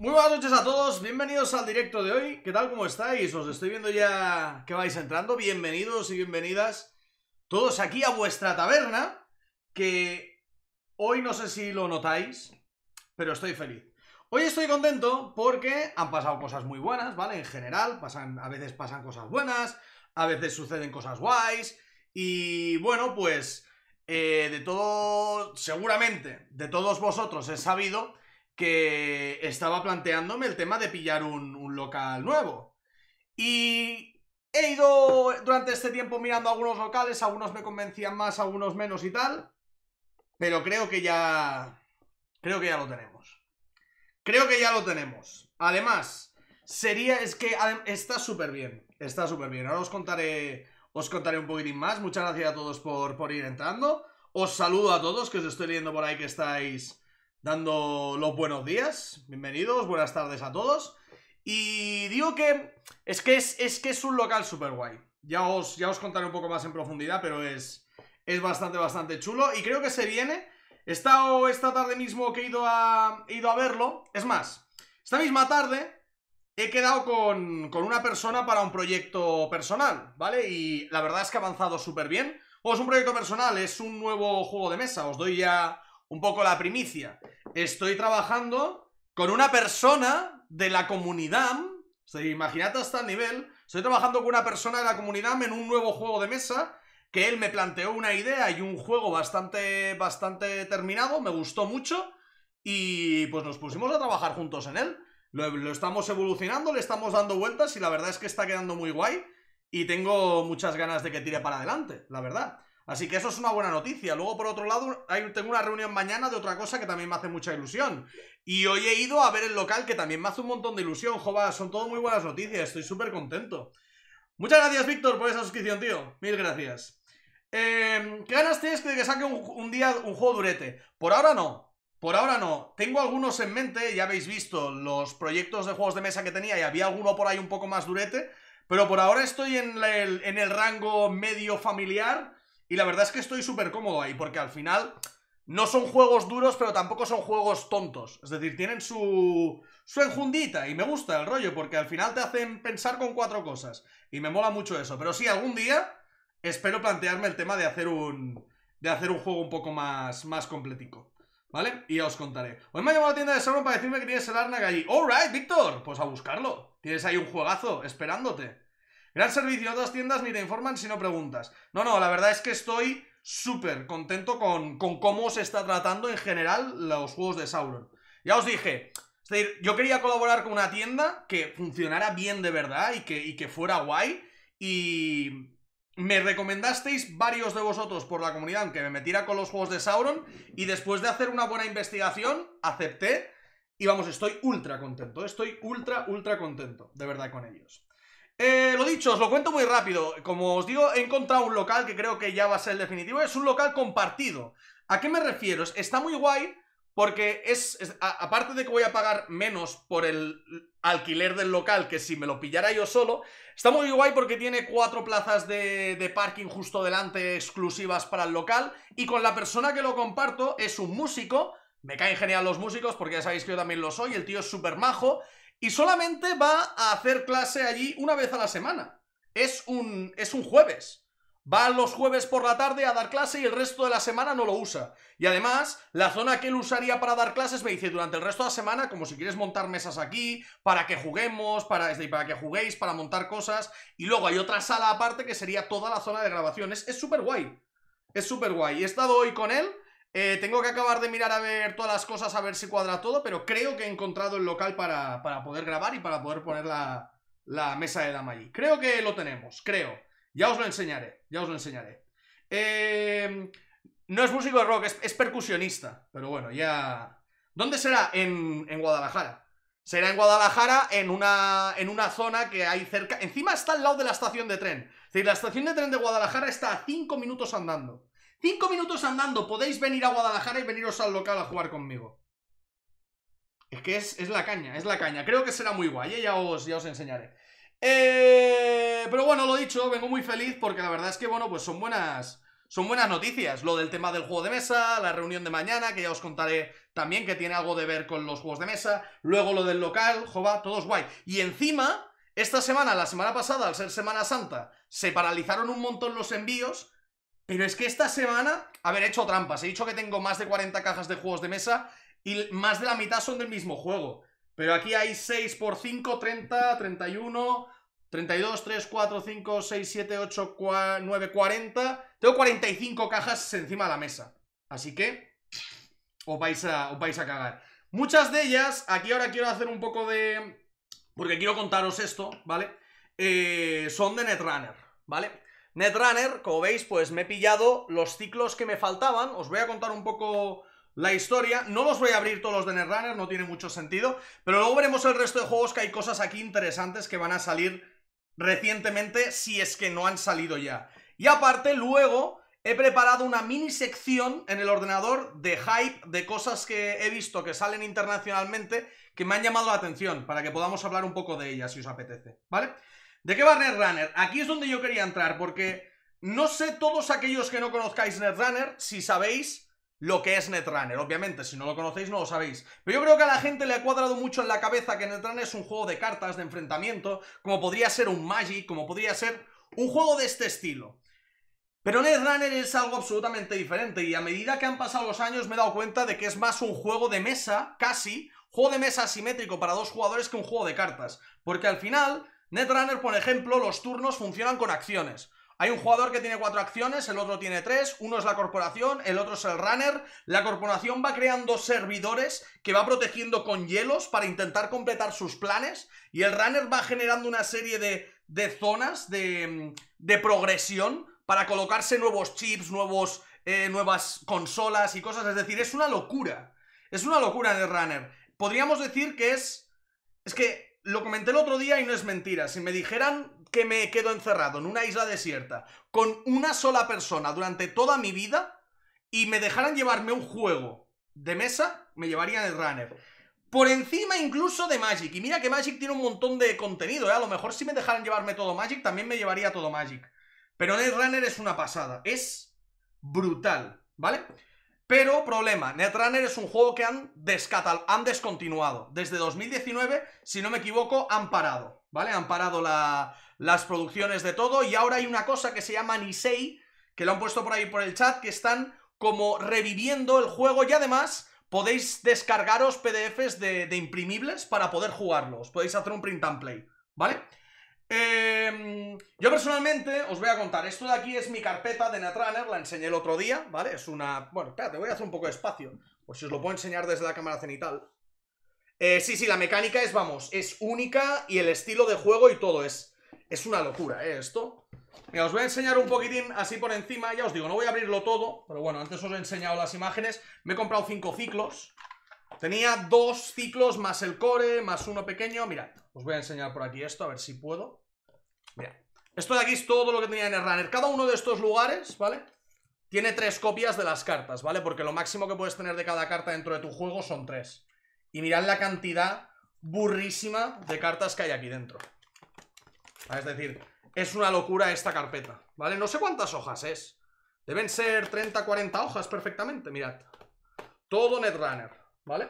Muy buenas noches a todos, bienvenidos al directo de hoy. ¿Qué tal? ¿Cómo estáis? Os estoy viendo ya que vais entrando. Bienvenidos y bienvenidas todos aquí a vuestra taberna. Que hoy no sé si lo notáis, pero estoy feliz. Hoy estoy contento porque han pasado cosas muy buenas, ¿vale? En general, pasan, a veces pasan cosas buenas, a veces suceden cosas guays. Y bueno, pues eh, de todo, seguramente, de todos vosotros he sabido que estaba planteándome el tema de pillar un, local nuevo. Y he ido durante este tiempo mirando algunos locales, algunos me convencían más, algunos menos y tal. Pero creo que ya... Creo que ya lo tenemos. Creo que ya lo tenemos. Además, sería... Es que está súper bien. Está súper bien. Ahora os contaré... Os contaré un poquitín más. Muchas gracias a todos por, por ir entrando. Os saludo a todos, que os estoy leyendo por ahí que estáis dando los buenos días. Bienvenidos, buenas tardes a todos. Y digo que es que es, es, que es un local súper guay. Ya os, ya os contaré un poco más en profundidad, pero es, es bastante, bastante chulo. Y creo que se viene. He estado esta tarde mismo que he ido a, he ido a verlo. Es más, esta misma tarde he quedado con, con una persona para un proyecto personal, ¿vale? Y la verdad es que ha avanzado súper bien. O es un proyecto personal, es un nuevo juego de mesa. Os doy ya un poco la primicia. Estoy trabajando con una persona de la comunidad. O imaginad hasta el nivel. Estoy trabajando con una persona de la comunidad en un nuevo juego de mesa. Que él me planteó una idea y un juego bastante, bastante terminado. Me gustó mucho. Y pues nos pusimos a trabajar juntos en él. Lo, lo estamos evolucionando, le estamos dando vueltas y la verdad es que está quedando muy guay. Y tengo muchas ganas de que tire para adelante, la verdad. Así que eso es una buena noticia. Luego, por otro lado, tengo una reunión mañana de otra cosa que también me hace mucha ilusión. Y hoy he ido a ver el local que también me hace un montón de ilusión. Jova, son todo muy buenas noticias. Estoy súper contento. Muchas gracias, Víctor, por esa suscripción, tío. Mil gracias. Eh, ¿Qué ganas tienes de que saque un, un día un juego durete? Por ahora no. Por ahora no. Tengo algunos en mente. Ya habéis visto los proyectos de juegos de mesa que tenía y había alguno por ahí un poco más durete. Pero por ahora estoy en el, en el rango medio familiar y la verdad es que estoy súper cómodo ahí, porque al final no son juegos duros, pero tampoco son juegos tontos. Es decir, tienen su, su enjundita y me gusta el rollo, porque al final te hacen pensar con cuatro cosas. Y me mola mucho eso. Pero sí, algún día espero plantearme el tema de hacer un, de hacer un juego un poco más, más completico. ¿Vale? Y ya os contaré. Hoy me ha llamado a la tienda de Sauron para decirme que tienes el Arnag allí. Alright, Víctor. Pues a buscarlo. Tienes ahí un juegazo esperándote. Gran servicio, otras tiendas ni te informan si no preguntas. No, no, la verdad es que estoy súper contento con, con, cómo se está tratando en general los juegos de Sauron. Ya os dije, es decir, yo quería colaborar con una tienda que funcionara bien de verdad y que, y que fuera guay. Y me recomendasteis varios de vosotros por la comunidad que me metiera con los juegos de Sauron y después de hacer una buena investigación acepté y vamos, estoy ultra contento, estoy ultra, ultra contento de verdad con ellos. Eh, lo dicho, os lo cuento muy rápido. Como os digo, he encontrado un local que creo que ya va a ser el definitivo. Es un local compartido. ¿A qué me refiero? Está muy guay porque es, aparte de que voy a pagar menos por el alquiler del local que si me lo pillara yo solo, está muy guay porque tiene cuatro plazas de, de, parking justo delante exclusivas para el local y con la persona que lo comparto es un músico, me caen genial los músicos porque ya sabéis que yo también lo soy, el tío es súper majo y solamente va a hacer clase allí una vez a la semana. Es un, es un jueves. Va los jueves por la tarde a dar clase y el resto de la semana no lo usa. Y además, la zona que él usaría para dar clases me dice durante el resto de la semana, como si quieres montar mesas aquí, para que juguemos, para, para que juguéis, para montar cosas. Y luego hay otra sala aparte que sería toda la zona de grabaciones. Es súper guay. Es súper guay. He estado hoy con él eh, tengo que acabar de mirar a ver todas las cosas, a ver si cuadra todo, pero creo que he encontrado el local para, poder grabar y para poder poner la, mesa de dama allí. Creo que lo tenemos, creo. Ya os lo enseñaré, ya os lo enseñaré. Eh, no es músico de rock, es, percusionista, pero bueno, ya... ¿Dónde será? En, en Guadalajara. Será en Guadalajara, en una, en una zona que hay cerca... Encima está al lado de la estación de tren. Es decir, la estación de tren de Guadalajara está a 5 minutos andando. Cinco minutos andando, podéis venir a Guadalajara y veniros al local a jugar conmigo. Es que es, la caña, es la caña. Creo que será muy guay, ¿eh? ya, os, ya os enseñaré. Eh, pero bueno, lo dicho, vengo muy feliz porque la verdad es que, bueno, pues son buenas... son buenas noticias. Lo del tema del juego de mesa, la reunión de mañana, que ya os contaré también, que tiene algo de ver con los juegos de mesa. Luego lo del local, jova, todo es guay. Y encima, esta semana, la semana pasada, al ser Semana Santa, se paralizaron un montón los envíos. Pero es que esta semana, haber hecho trampas. He dicho que tengo más de 40 cajas de juegos de mesa y más de la mitad son del mismo juego. Pero aquí hay 6 por 5, 30, 31, 32, 3, 4, 5, 6, 7, 8, 9, 40. Tengo 45 cajas encima de la mesa. Así que os vais a, os vais a cagar. Muchas de ellas, aquí ahora quiero hacer un poco de... Porque quiero contaros esto, ¿vale? Eh, son de Netrunner, ¿vale? Netrunner, como veis, pues me he pillado los ciclos que me faltaban. Os voy a contar un poco la historia. No los voy a abrir todos los de Netrunner, no tiene mucho sentido. Pero luego veremos el resto de juegos que hay cosas aquí interesantes que van a salir recientemente si es que no han salido ya. Y aparte, luego he preparado una mini sección en el ordenador de hype de cosas que he visto que salen internacionalmente que me han llamado la atención para que podamos hablar un poco de ellas si os apetece, ¿vale? ¿De qué va Netrunner? Aquí es donde yo quería entrar porque no sé todos aquellos que no conozcáis Netrunner si sabéis lo que es Netrunner. Obviamente, si no lo conocéis no lo sabéis. Pero yo creo que a la gente le ha cuadrado mucho en la cabeza que Netrunner es un juego de cartas, de enfrentamiento, como podría ser un Magic, como podría ser un juego de este estilo. Pero Netrunner es algo absolutamente diferente y a medida que han pasado los años me he dado cuenta de que es más un juego de mesa, casi, juego de mesa asimétrico para dos jugadores que un juego de cartas. Porque al final, Netrunner, por ejemplo, los turnos funcionan con acciones. Hay un jugador que tiene cuatro acciones, el otro tiene tres, uno es la corporación, el otro es el runner. La corporación va creando servidores que va protegiendo con hielos para intentar completar sus planes y el runner va generando una serie de, de zonas de, de, progresión para colocarse nuevos chips, nuevos, eh, nuevas consolas y cosas. Es decir, es una locura. Es una locura en runner. Podríamos decir que es... Es que lo comenté el otro día y no es mentira. Si me dijeran que me quedo encerrado en una isla desierta con una sola persona durante toda mi vida y me dejaran llevarme un juego de mesa, me llevarían el runner. Por encima incluso de Magic. Y mira que Magic tiene un montón de contenido, ¿eh? A lo mejor si me dejaran llevarme todo Magic, también me llevaría todo Magic. Pero Netrunner es una pasada. Es brutal, ¿vale? Pero, problema, Netrunner es un juego que han, han descontinuado. Desde 2019, si no me equivoco, han parado, ¿vale? Han parado la, las producciones de todo. Y ahora hay una cosa que se llama Nisei, que lo han puesto por ahí por el chat, que están como reviviendo el juego y además podéis descargaros PDFs de, imprimibles para poder jugarlos. Podéis hacer un print and play, ¿vale? Em, yo personalmente os voy a contar, esto de aquí es mi carpeta de Netrunner, la enseñé el otro día, ¿vale? Es una... Bueno, espérate, voy a hacer un poco de espacio, pues si os lo puedo enseñar desde la cámara cenital. Eh, sí, sí, la mecánica es, vamos, es única y el estilo de juego y todo es es una locura, ¿eh? Esto. Mira, os voy a enseñar un poquitín así por encima. Ya os digo, no voy a abrirlo todo, pero bueno, antes os he enseñado las imágenes. Me he comprado cinco ciclos. Tenía dos ciclos más el core, más uno pequeño. Mirad, os voy a enseñar por aquí esto, a ver si puedo. Esto de aquí es todo lo que tenía en runner. Cada uno de estos lugares, ¿vale? Tiene tres copias de las cartas, ¿vale? Porque lo máximo que puedes tener de cada carta dentro de tu juego son tres. Y mirad la cantidad burrísima de cartas que hay aquí dentro. Es decir, es una locura esta carpeta, ¿vale? No sé cuántas hojas es. Deben ser 30, 40 hojas perfectamente, mirad. Todo Netrunner, ¿vale?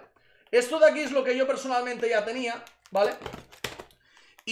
Esto de aquí es lo que yo personalmente ya tenía, ¿vale?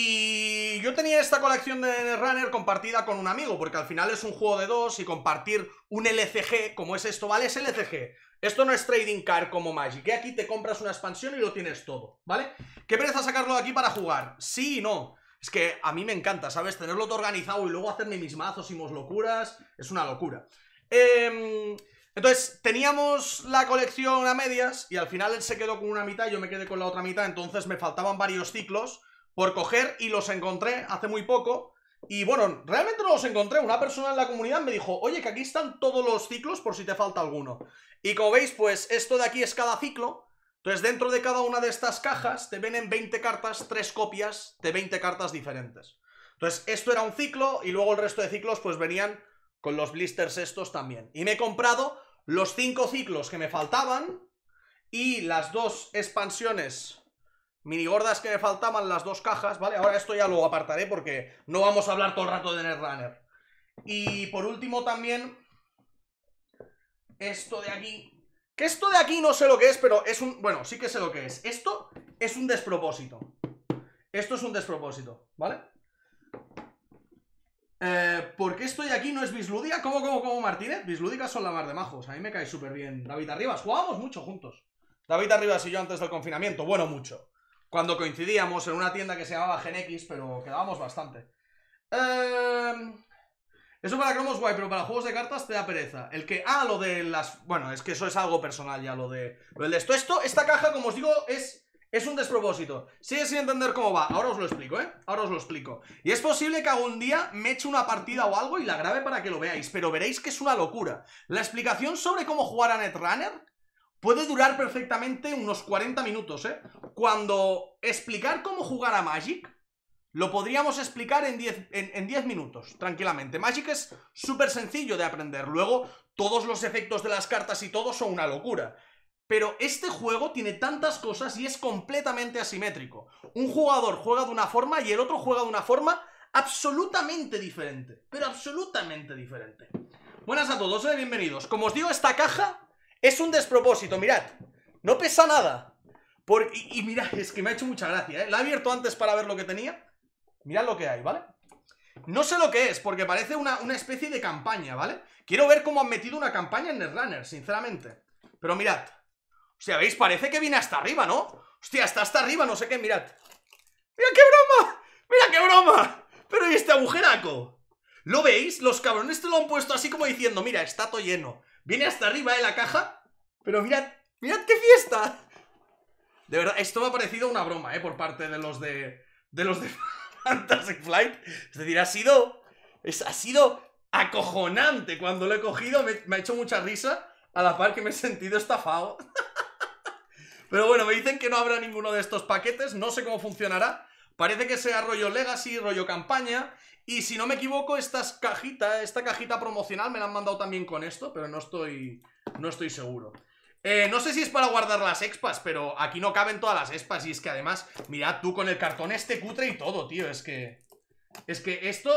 Y yo tenía esta colección de Netrunner compartida con un amigo, porque al final es un juego de dos y compartir un LCG como es esto, ¿vale? Es LCG. Esto no es trading card como Magic, que aquí te compras una expansión y lo tienes todo, ¿vale? ¿Qué pereza sacarlo de aquí para jugar? Sí y no. Es que a mí me encanta, ¿sabes? Tenerlo todo organizado y luego hacerme mis mazos y mis locuras. Es una locura. Em, entonces, teníamos la colección a medias y al final él se quedó con una mitad y yo me quedé con la otra mitad. Entonces me faltaban varios ciclos por coger y los encontré hace muy poco. Y bueno, realmente no los encontré. Una persona en la comunidad me dijo, oye, que aquí están todos los ciclos por si te falta alguno. Y como veis, pues esto de aquí es cada ciclo. Entonces, dentro de cada una de estas cajas te vienen 20 cartas, 3 copias de 20 cartas diferentes. Entonces, esto era un ciclo y luego el resto de ciclos pues venían con los blisters estos también. Y me he comprado los 5 ciclos que me faltaban y las dos expansiones mini gordas que me faltaban, las dos cajas, ¿vale? Ahora esto ya lo apartaré porque no vamos a hablar todo el rato de Netrunner. Y por último también esto de aquí. Que esto de aquí no sé lo que es, pero es un... Bueno, sí que sé lo que es. Esto es un despropósito. Esto es un despropósito, ¿vale? Eh, ¿Por qué estoy aquí? ¿No es Bislúdica? ¿Cómo, cómo, cómo, Martínez? Bislúdicas son la mar de majos. A mí me cae súper bien. David Arribas, jugábamos mucho juntos. David Arribas y yo antes del confinamiento. Bueno, mucho. Cuando coincidíamos en una tienda que se llamaba GenX, pero quedábamos bastante. Eh... Eso para cromos guay, pero para juegos de cartas te da pereza. El que. Ah, lo de las. Bueno, es que eso es algo personal ya, lo de. Lo de esto. Esto, esta caja, como os digo, es. Es un despropósito. Sigue sin entender cómo va. Ahora os lo explico, ¿eh? Ahora os lo explico. Y es posible que algún día me eche una partida o algo y la grabe para que lo veáis. Pero veréis que es una locura. La explicación sobre cómo jugar a Netrunner puede durar perfectamente unos 40 minutos, ¿eh? Cuando explicar cómo jugar a Magic lo podríamos explicar en 10 en, minutos, tranquilamente. Magic es súper sencillo de aprender. Luego, todos los efectos de las cartas y todo son una locura. Pero este juego tiene tantas cosas y es completamente asimétrico. Un jugador juega de una forma y el otro juega de una forma absolutamente diferente. Pero absolutamente diferente. Buenas a todos, eh, bienvenidos. Como os digo, esta caja es un despropósito, mirad. No pesa nada. Y, y, mirad, es que me ha hecho mucha gracia, ¿eh? La he abierto antes para ver lo que tenía. Mirad lo que hay, ¿vale? No sé lo que es, porque parece una, especie de campaña, ¿vale? Quiero ver cómo han metido una campaña en Netrunner, sinceramente. Pero mirad. O sea, ¿veis? Parece que viene hasta arriba, ¿no? Hostia, está hasta arriba, no sé qué, mirad. ¡Mira qué broma! ¡Mira qué broma! Pero ¿y este agujeraco? ¿Lo veis? Los cabrones te lo han puesto así como diciendo, mira, está todo lleno. Viene hasta arriba, ¿eh? La caja. Pero mirad, mirad qué fiesta. De verdad, esto me ha parecido una broma, ¿eh? Por parte de los de... De los de... Fantasy Flight. Es decir, ha sido. ha sido acojonante. Cuando lo he cogido, me, ha hecho mucha risa. A la par que me he sentido estafado. Pero bueno, me dicen que no habrá ninguno de estos paquetes. No sé cómo funcionará. Parece que sea rollo Legacy, rollo campaña. Y si no me equivoco, estas cajitas, esta cajita promocional me la han mandado también con esto, pero no estoy, no estoy seguro. Eh, no sé si es para guardar las expas, pero aquí no caben todas las expas. Y es que además, mirad tú con el cartón este cutre y todo, tío. Es que... Es que esto...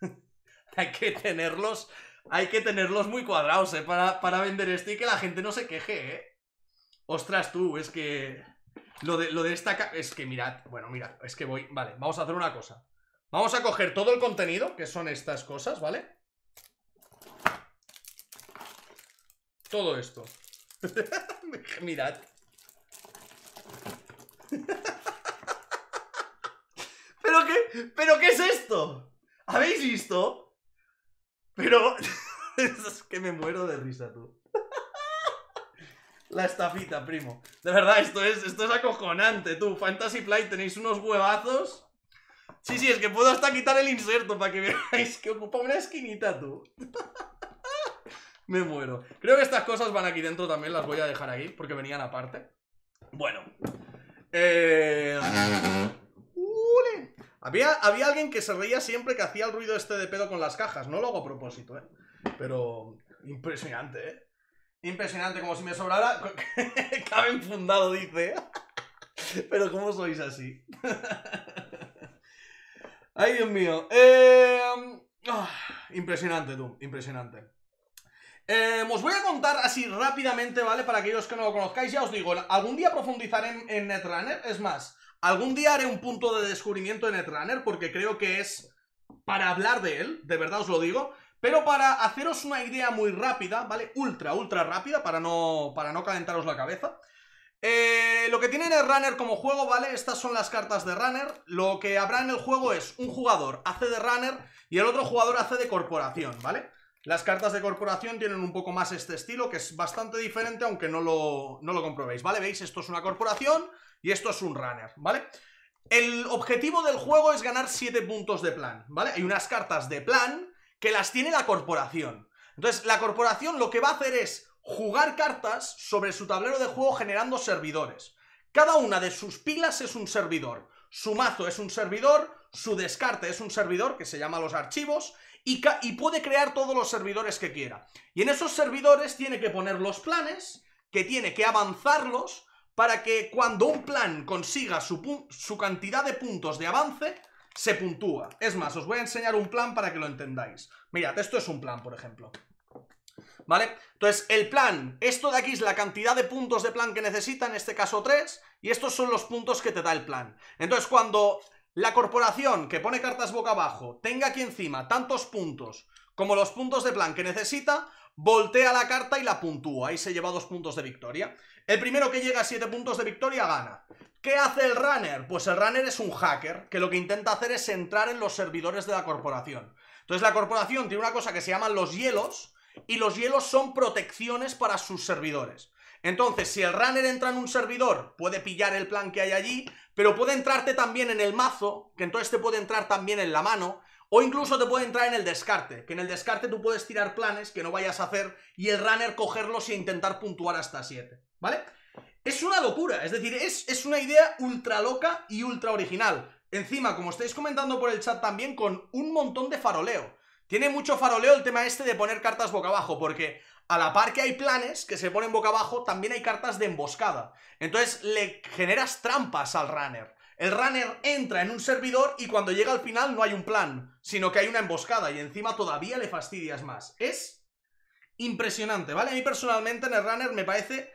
hay que tenerlos... Hay que tenerlos muy cuadrados, ¿eh? Para, para vender esto y que la gente no se queje, ¿eh? Ostras, tú, es que... Lo de, lo de esta... Es que mirad... Bueno, mirad, es que voy... Vale, vamos a hacer una cosa. Vamos a coger todo el contenido, que son estas cosas, ¿vale? Todo esto. Mirad. ¿Pero qué? ¿Pero qué es esto? ¿Habéis visto? Pero... es que me muero de risa, tú. La estafita, primo. De verdad, esto es, esto es acojonante, tú. Fantasy Flight, tenéis unos huevazos. Sí, sí, es que puedo hasta quitar el inserto para que veáis que ocupa una esquinita, tú. Me muero. Creo que estas cosas van aquí dentro también, las voy a dejar aquí, porque venían aparte. Bueno. Eh... Había, había alguien que se reía siempre que hacía el ruido este de pedo con las cajas. No lo hago a propósito, ¿eh? Pero impresionante, ¿eh? Impresionante, como si me sobrara... Cabe enfundado, dice. Pero ¿cómo sois así? Ay, Dios mío. Eh... Ah, impresionante, tú. Impresionante. Eh, os voy a contar así rápidamente, ¿vale? Para aquellos que no lo conozcáis, ya os digo, algún día profundizaré en, Netrunner, es más, algún día haré un punto de descubrimiento de Netrunner porque creo que es para hablar de él, de verdad os lo digo, pero para haceros una idea muy rápida, ¿vale? Ultra, ultra rápida, para no, para no calentaros la cabeza. Eh, lo que tiene Netrunner como juego, ¿vale? Estas son las cartas de Runner. Lo que habrá en el juego es un jugador hace de Runner y el otro jugador hace de corporación, ¿vale? Las cartas de corporación tienen un poco más este estilo, que es bastante diferente, aunque no lo, no lo comprobéis, ¿vale? ¿Veis? Esto es una corporación y esto es un runner, ¿vale? El objetivo del juego es ganar 7 puntos de plan, ¿vale? Hay unas cartas de plan que las tiene la corporación. Entonces, la corporación lo que va a hacer es jugar cartas sobre su tablero de juego generando servidores. Cada una de sus pilas es un servidor. Su mazo es un servidor, su descarte es un servidor que se llama los archivos y, puede crear todos los servidores que quiera. Y en esos servidores tiene que poner los planes, que tiene que avanzarlos para que cuando un plan consiga su, su cantidad de puntos de avance, se puntúa. Es más, os voy a enseñar un plan para que lo entendáis. Mirad, esto es un plan, por ejemplo. ¿vale? Entonces, el plan, esto de aquí es la cantidad de puntos de plan que necesita, en este caso 3, y estos son los puntos que te da el plan. Entonces, cuando la corporación que pone cartas boca abajo tenga aquí encima tantos puntos como los puntos de plan que necesita, voltea la carta y la puntúa y se lleva dos puntos de victoria. El primero que llega a 7 puntos de victoria gana. ¿Qué hace el runner? Pues el runner es un hacker que lo que intenta hacer es entrar en los servidores de la corporación. Entonces la corporación tiene una cosa que se llaman los hielos y los hielos son protecciones para sus servidores. Entonces, si el runner entra en un servidor, puede pillar el plan que hay allí, pero puede entrarte también en el mazo, que entonces te puede entrar también en la mano, o incluso te puede entrar en el descarte, que en el descarte tú puedes tirar planes que no vayas a hacer y el runner cogerlos e intentar puntuar hasta 7, ¿vale? Es una locura, es decir, es, es una idea ultra loca y ultra original. Encima, como estáis comentando por el chat también, con un montón de faroleo. Tiene mucho faroleo el tema este de poner cartas boca abajo, porque a la par que hay planes que se ponen boca abajo, también hay cartas de emboscada. Entonces le generas trampas al runner. El runner entra en un servidor y cuando llega al final no hay un plan, sino que hay una emboscada y encima todavía le fastidias más. Es impresionante, ¿vale? A mí personalmente en el runner me parece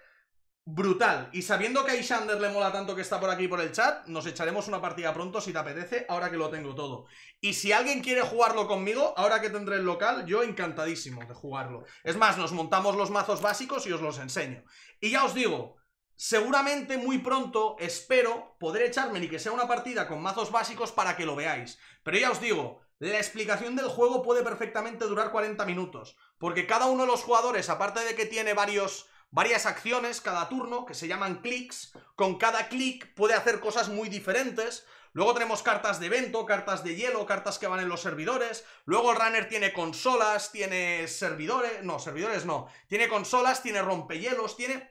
brutal. Y sabiendo que a Ishander le mola tanto que está por aquí por el chat, nos echaremos una partida pronto si te apetece, ahora que lo tengo todo. Y si alguien quiere jugarlo conmigo, ahora que tendré el local, yo encantadísimo de jugarlo. Es más, nos montamos los mazos básicos y os los enseño. Y ya os digo, seguramente muy pronto espero poder echarme ni que sea una partida con mazos básicos para que lo veáis. Pero ya os digo, la explicación del juego puede perfectamente durar 40 minutos. Porque cada uno de los jugadores, aparte de que tiene varios varias acciones cada turno que se llaman clics. Con cada clic puede hacer cosas muy diferentes. Luego tenemos cartas de evento, cartas de hielo, cartas que van en los servidores. Luego el runner tiene consolas, tiene servidores... No, servidores no. Tiene consolas, tiene rompehielos, tiene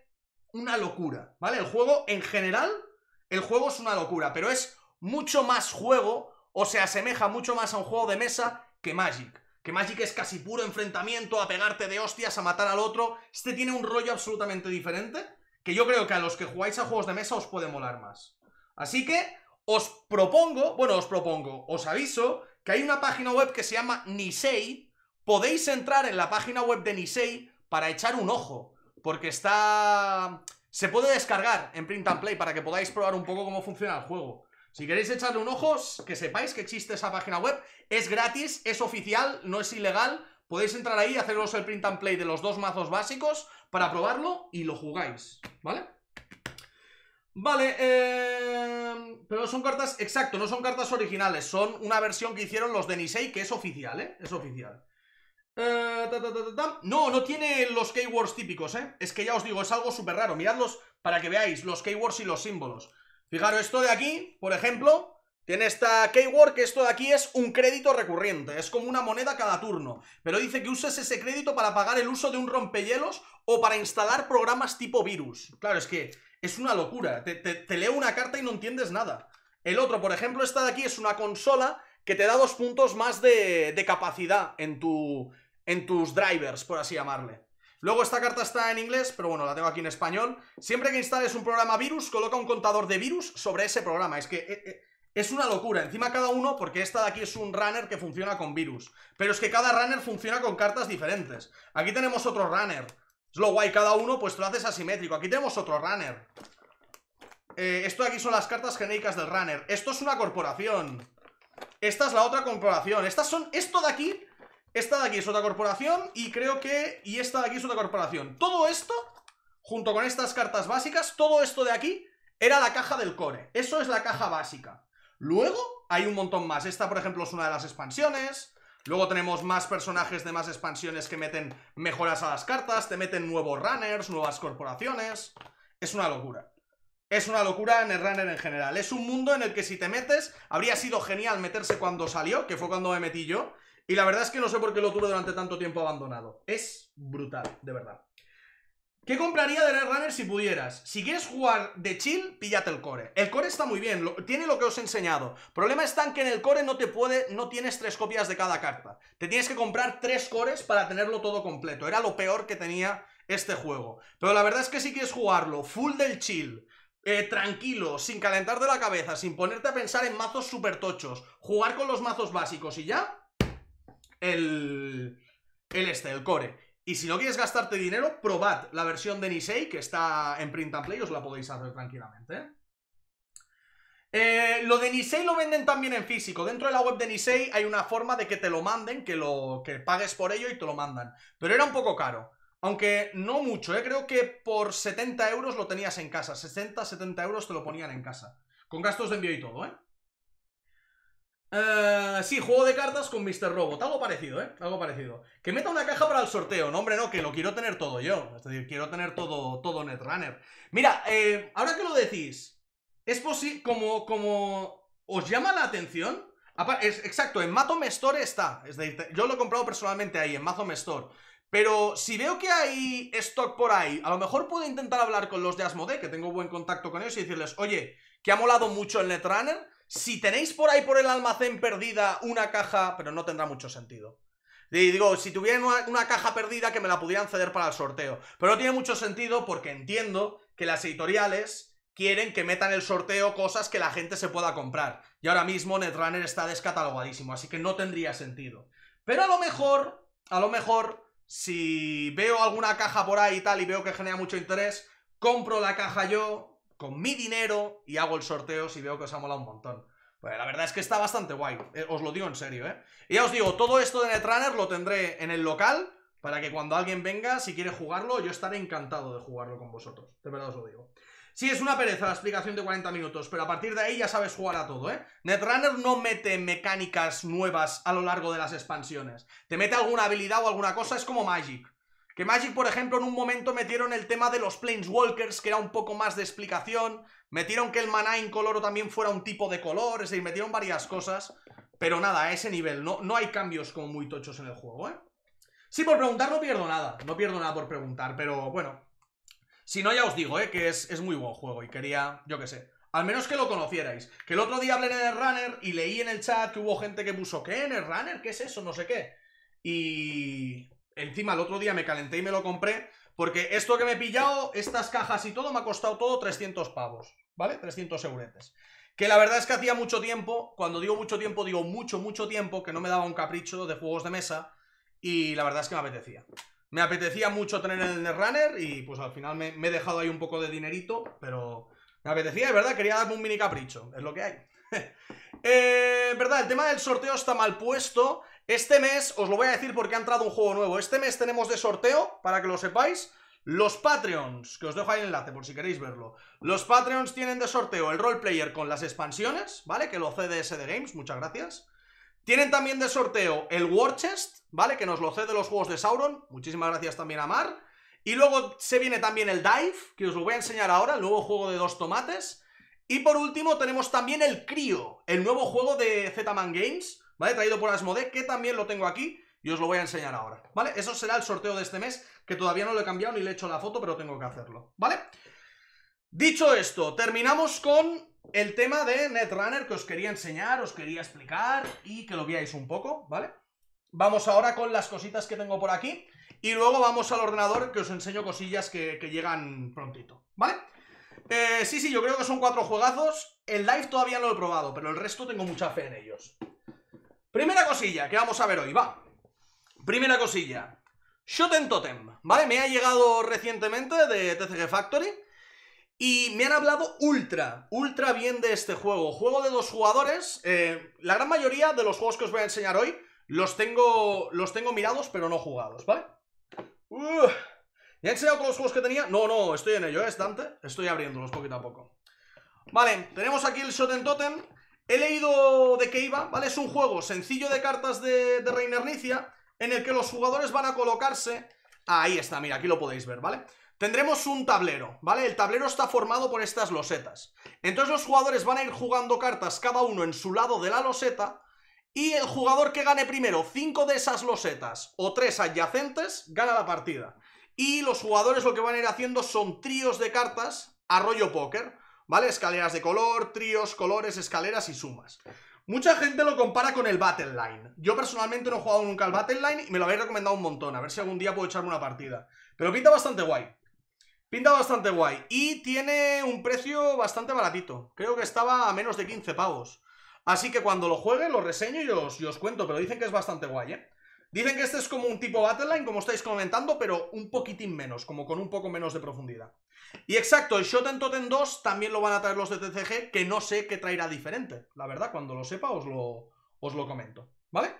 una locura, ¿vale? El juego, en general, el juego es una locura, pero es mucho más juego o se asemeja mucho más a un juego de mesa que Magic que Magic es casi puro enfrentamiento, a pegarte de hostias, a matar al otro. Este tiene un rollo absolutamente diferente, que yo creo que a los que jugáis a juegos de mesa os puede molar más. Así que os propongo, bueno, os propongo, os aviso que hay una página web que se llama Nisei. Podéis entrar en la página web de Nisei para echar un ojo, porque está... Se puede descargar en Print and Play para que podáis probar un poco cómo funciona el juego. Si queréis echarle un ojo, que sepáis que existe esa página web. Es gratis, es oficial, no es ilegal. Podéis entrar ahí, haceros el print and play de los dos mazos básicos para probarlo y lo jugáis, ¿vale? Vale, eh... pero son cartas, exacto, no son cartas originales, son una versión que hicieron los de Nisei que es oficial, ¿eh? Es oficial. Eh, no, no tiene los keywords típicos, ¿eh? Es que ya os digo, es algo súper raro. Miradlos para que veáis los keywords y los símbolos. Fijaros, esto de aquí, por ejemplo, tiene esta keyword que esto de aquí es un crédito recurrente, es como una moneda cada turno, pero dice que uses ese crédito para pagar el uso de un rompehielos o para instalar programas tipo virus. Claro, es que es una locura, te, leo una carta y no entiendes nada. El otro, por ejemplo, esta de aquí es una consola que te da dos puntos más de, de capacidad en, tu, en tus drivers, por así llamarle. Luego esta carta está en inglés, pero bueno, la tengo aquí en español. Siempre que instales un programa virus, coloca un contador de virus sobre ese programa. Es que eh, eh, es una locura. Encima cada uno, porque esta de aquí es un runner que funciona con virus. Pero es que cada runner funciona con cartas diferentes. Aquí tenemos otro runner. Es lo guay, cada uno pues lo haces asimétrico. Aquí tenemos otro runner. Eh, esto de aquí son las cartas genéricas del runner. Esto es una corporación. Esta es la otra corporación. Estas son... Esto de aquí esta de aquí es otra corporación y creo que... Y esta de aquí es otra corporación. Todo esto, junto con estas cartas básicas, todo esto de aquí era la caja del core. Eso es la caja básica. Luego hay un montón más. Esta, por ejemplo, es una de las expansiones. Luego tenemos más personajes de más expansiones que meten mejoras a las cartas, te meten nuevos runners, nuevas corporaciones. Es una locura. Es una locura en el runner en general. Es un mundo en el que si te metes, habría sido genial meterse cuando salió, que fue cuando me metí yo. Y la verdad es que no sé por qué lo tuve durante tanto tiempo abandonado. Es brutal, de verdad. ¿Qué compraría de Runner si pudieras? Si quieres jugar de chill, píllate el core. El core está muy bien, tiene lo que os he enseñado. Problema está en que en el core no te puede, no tienes tres copias de cada carta. Te tienes que comprar tres cores para tenerlo todo completo. Era lo peor que tenía este juego. Pero la verdad es que si quieres jugarlo full del chill, eh, tranquilo, sin calentar de la cabeza, sin ponerte a pensar en mazos super tochos, jugar con los mazos básicos y ya, el, el este, el core. Y si no quieres gastarte dinero, probad la versión de Nisei, que está en print and play, os la podéis hacer tranquilamente. ¿eh? Lo de Nisei lo venden también en físico. Dentro de la web de Nisei hay una forma de que te lo manden, que, lo, que pagues por ello y te lo mandan. Pero era un poco caro. Aunque no mucho, ¿eh? creo que por 70 euros lo tenías en casa. 60, 70 euros te lo ponían en casa. Con gastos de envío y todo, ¿eh? Eh, sí, juego de cartas con Mr. Robot. Algo parecido, ¿eh? Algo parecido. Que meta una caja para el sorteo. No, hombre, no, que lo quiero tener todo yo. Es decir, quiero tener todo, todo Netrunner. Mira, eh, ahora que lo decís, es posible, como, como os llama la atención... Es, exacto, en Matom Store está. Es decir, yo lo he comprado personalmente ahí, en Mazom Store. Pero si veo que hay stock por ahí, a lo mejor puedo intentar hablar con los de Asmode, que tengo buen contacto con ellos, y decirles, oye, que ha molado mucho el Netrunner, si tenéis por ahí por el almacén perdida una caja, pero no tendrá mucho sentido. Digo, si tuvieran una, caja perdida que me la pudieran ceder para el sorteo. Pero no tiene mucho sentido porque entiendo que las editoriales quieren que metan el sorteo cosas que la gente se pueda comprar. Y ahora mismo Netrunner está descatalogadísimo, así que no tendría sentido. Pero a lo mejor, a lo mejor, si veo alguna caja por ahí y tal y veo que genera mucho interés, compro la caja yo, con mi dinero y hago el sorteo si veo que os ha molado un montón. Pues la verdad es que está bastante guay, eh, os lo digo en serio, ¿eh? Y ya os digo, todo esto de Netrunner lo tendré en el local para que cuando alguien venga, si quiere jugarlo, yo estaré encantado de jugarlo con vosotros. De verdad os lo digo. Sí, es una pereza la explicación de 40 minutos, pero a partir de ahí ya sabes jugar a todo, ¿eh? Netrunner no mete mecánicas nuevas a lo largo de las expansiones. Te mete alguna habilidad o alguna cosa, es como Magic. Que Magic, por ejemplo, en un momento metieron el tema de los Planeswalkers, que era un poco más de explicación. Metieron que el maná incoloro también fuera un tipo de color, es decir, metieron varias cosas. Pero nada, a ese nivel, no, no hay cambios como muy tochos en el juego, ¿eh? Sí, por preguntar no pierdo nada, no pierdo nada por preguntar, pero bueno. Si no, ya os digo, ¿eh? Que es, es muy buen juego y quería, yo qué sé, al menos que lo conocierais. Que el otro día hablé en el Runner y leí en el chat que hubo gente que puso, ¿qué? ¿En el Runner? ¿Qué es eso? No sé qué. Y encima el otro día me calenté y me lo compré, porque esto que me he pillado, estas cajas y todo, me ha costado todo 300 pavos, ¿vale? 300 euretes. Que la verdad es que hacía mucho tiempo, cuando digo mucho tiempo, digo mucho, mucho tiempo, que no me daba un capricho de juegos de mesa, y la verdad es que me apetecía. Me apetecía mucho tener el Netrunner y pues al final me, he dejado ahí un poco de dinerito, pero me apetecía, de verdad, quería darme un mini capricho, es lo que hay. eh, verdad, el tema del sorteo está mal puesto este mes, os lo voy a decir porque ha entrado un juego nuevo. Este mes tenemos de sorteo, para que lo sepáis, los Patreons, que os dejo ahí el enlace por si queréis verlo. Los Patreons tienen de sorteo el roleplayer con las expansiones, ¿vale? Que lo cede SD Games, muchas gracias. Tienen también de sorteo el War Chest, ¿vale? Que nos lo cede los juegos de Sauron. Muchísimas gracias también a Mar. Y luego se viene también el Dive, que os lo voy a enseñar ahora, el nuevo juego de dos tomates. Y por último tenemos también el Crio, el nuevo juego de Z-Man Games, ¿vale? Traído por Asmode, que también lo tengo aquí y os lo voy a enseñar ahora, ¿vale? Eso será el sorteo de este mes, que todavía no lo he cambiado ni le he hecho la foto, pero tengo que hacerlo, ¿vale? Dicho esto, terminamos con el tema de Netrunner que os quería enseñar, os quería explicar y que lo veáis un poco, ¿vale? Vamos ahora con las cositas que tengo por aquí y luego vamos al ordenador que os enseño cosillas que, llegan prontito, ¿vale? Eh, sí, sí, yo creo que son cuatro juegazos. El live todavía no lo he probado, pero el resto tengo mucha fe en ellos. Primera cosilla que vamos a ver hoy, va. Primera cosilla. Shoten Totem, ¿vale? Me ha llegado recientemente de TCG Factory y me han hablado ultra, ultra bien de este juego. Juego de dos jugadores. Eh, la gran mayoría de los juegos que os voy a enseñar hoy los tengo, los tengo mirados pero no jugados, ¿vale? ¿Ya he enseñado todos los juegos que tenía? No, no, estoy en ello, ¿eh, Dante? Estoy abriéndolos poquito a poco. Vale, tenemos aquí el Shoten Totem He leído de qué iba, ¿vale? Es un juego sencillo de cartas de, de Reiner Nicia en el que los jugadores van a colocarse... ahí está, mira, aquí lo podéis ver, ¿vale? Tendremos un tablero, ¿vale? El tablero está formado por estas losetas. Entonces los jugadores van a ir jugando cartas cada uno en su lado de la loseta y el jugador que gane primero cinco de esas losetas o tres adyacentes gana la partida. Y los jugadores lo que van a ir haciendo son tríos de cartas a rollo póker. ¿Vale? Escaleras de color, tríos, colores, escaleras y sumas. Mucha gente lo compara con el Battle Line. Yo personalmente no he jugado nunca al Battle Line y me lo habéis recomendado un montón. A ver si algún día puedo echarme una partida. Pero pinta bastante guay. Pinta bastante guay. Y tiene un precio bastante baratito. Creo que estaba a menos de 15 pavos. Así que cuando lo juegue lo reseño y os, os cuento. Pero dicen que es bastante guay, ¿eh? Dicen que este es como un tipo Battleline, como estáis comentando, pero un poquitín menos, como con un poco menos de profundidad. Y exacto, el Shoten Totem 2 también lo van a traer los de TCG, que no sé qué traerá diferente. La verdad, cuando lo sepa os lo, os lo comento, ¿vale?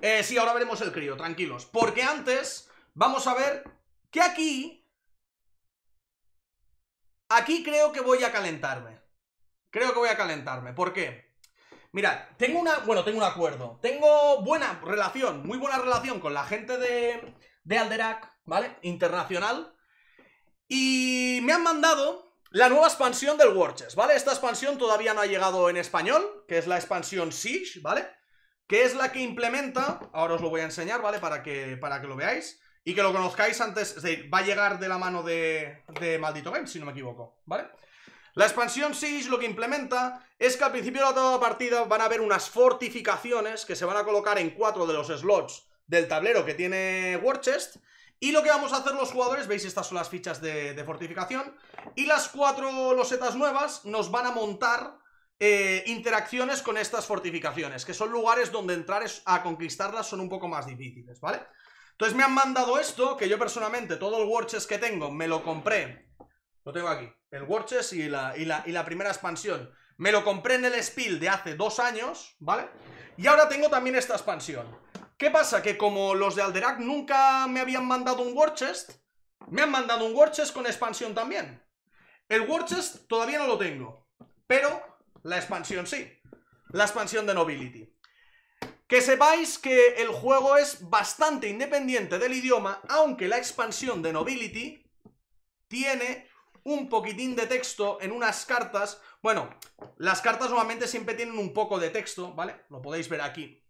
Eh, sí, ahora veremos el crío, tranquilos. Porque antes vamos a ver que aquí... Aquí creo que voy a calentarme. Creo que voy a calentarme. ¿Por qué? Mira, tengo una... Bueno, tengo un acuerdo. Tengo buena relación, muy buena relación con la gente de, de Alderac, ¿vale? Internacional. Y me han mandado la nueva expansión del Warchest, ¿vale? Esta expansión todavía no ha llegado en español, que es la expansión Siege, ¿vale? Que es la que implementa, ahora os lo voy a enseñar, ¿vale? Para que, para que lo veáis y que lo conozcáis antes, va a llegar de la mano de, de Maldito Game, si no me equivoco, ¿vale? La expansión Siege lo que implementa es que al principio de la partida van a haber unas fortificaciones que se van a colocar en cuatro de los slots del tablero que tiene Warchest y lo que vamos a hacer los jugadores, veis estas son las fichas de, fortificación y las cuatro losetas nuevas nos van a montar eh, interacciones con estas fortificaciones, que son lugares donde entrar a conquistarlas son un poco más difíciles, ¿vale? Entonces me han mandado esto, que yo personalmente todo el Warchest que tengo me lo compré lo tengo aquí. El Warchest y la, y, la, primera expansión. Me lo compré en el Spiel de hace dos años, ¿vale? Y ahora tengo también esta expansión. ¿Qué pasa? Que como los de Alderac nunca me habían mandado un Warchest, me han mandado un Warchest con expansión también. El Warchest todavía no lo tengo, pero la expansión sí. La expansión de Nobility. Que sepáis que el juego es bastante independiente del idioma, aunque la expansión de Nobility tiene un poquitín de texto en unas cartas. Bueno, las cartas normalmente siempre tienen un poco de texto, ¿vale? Lo podéis ver aquí.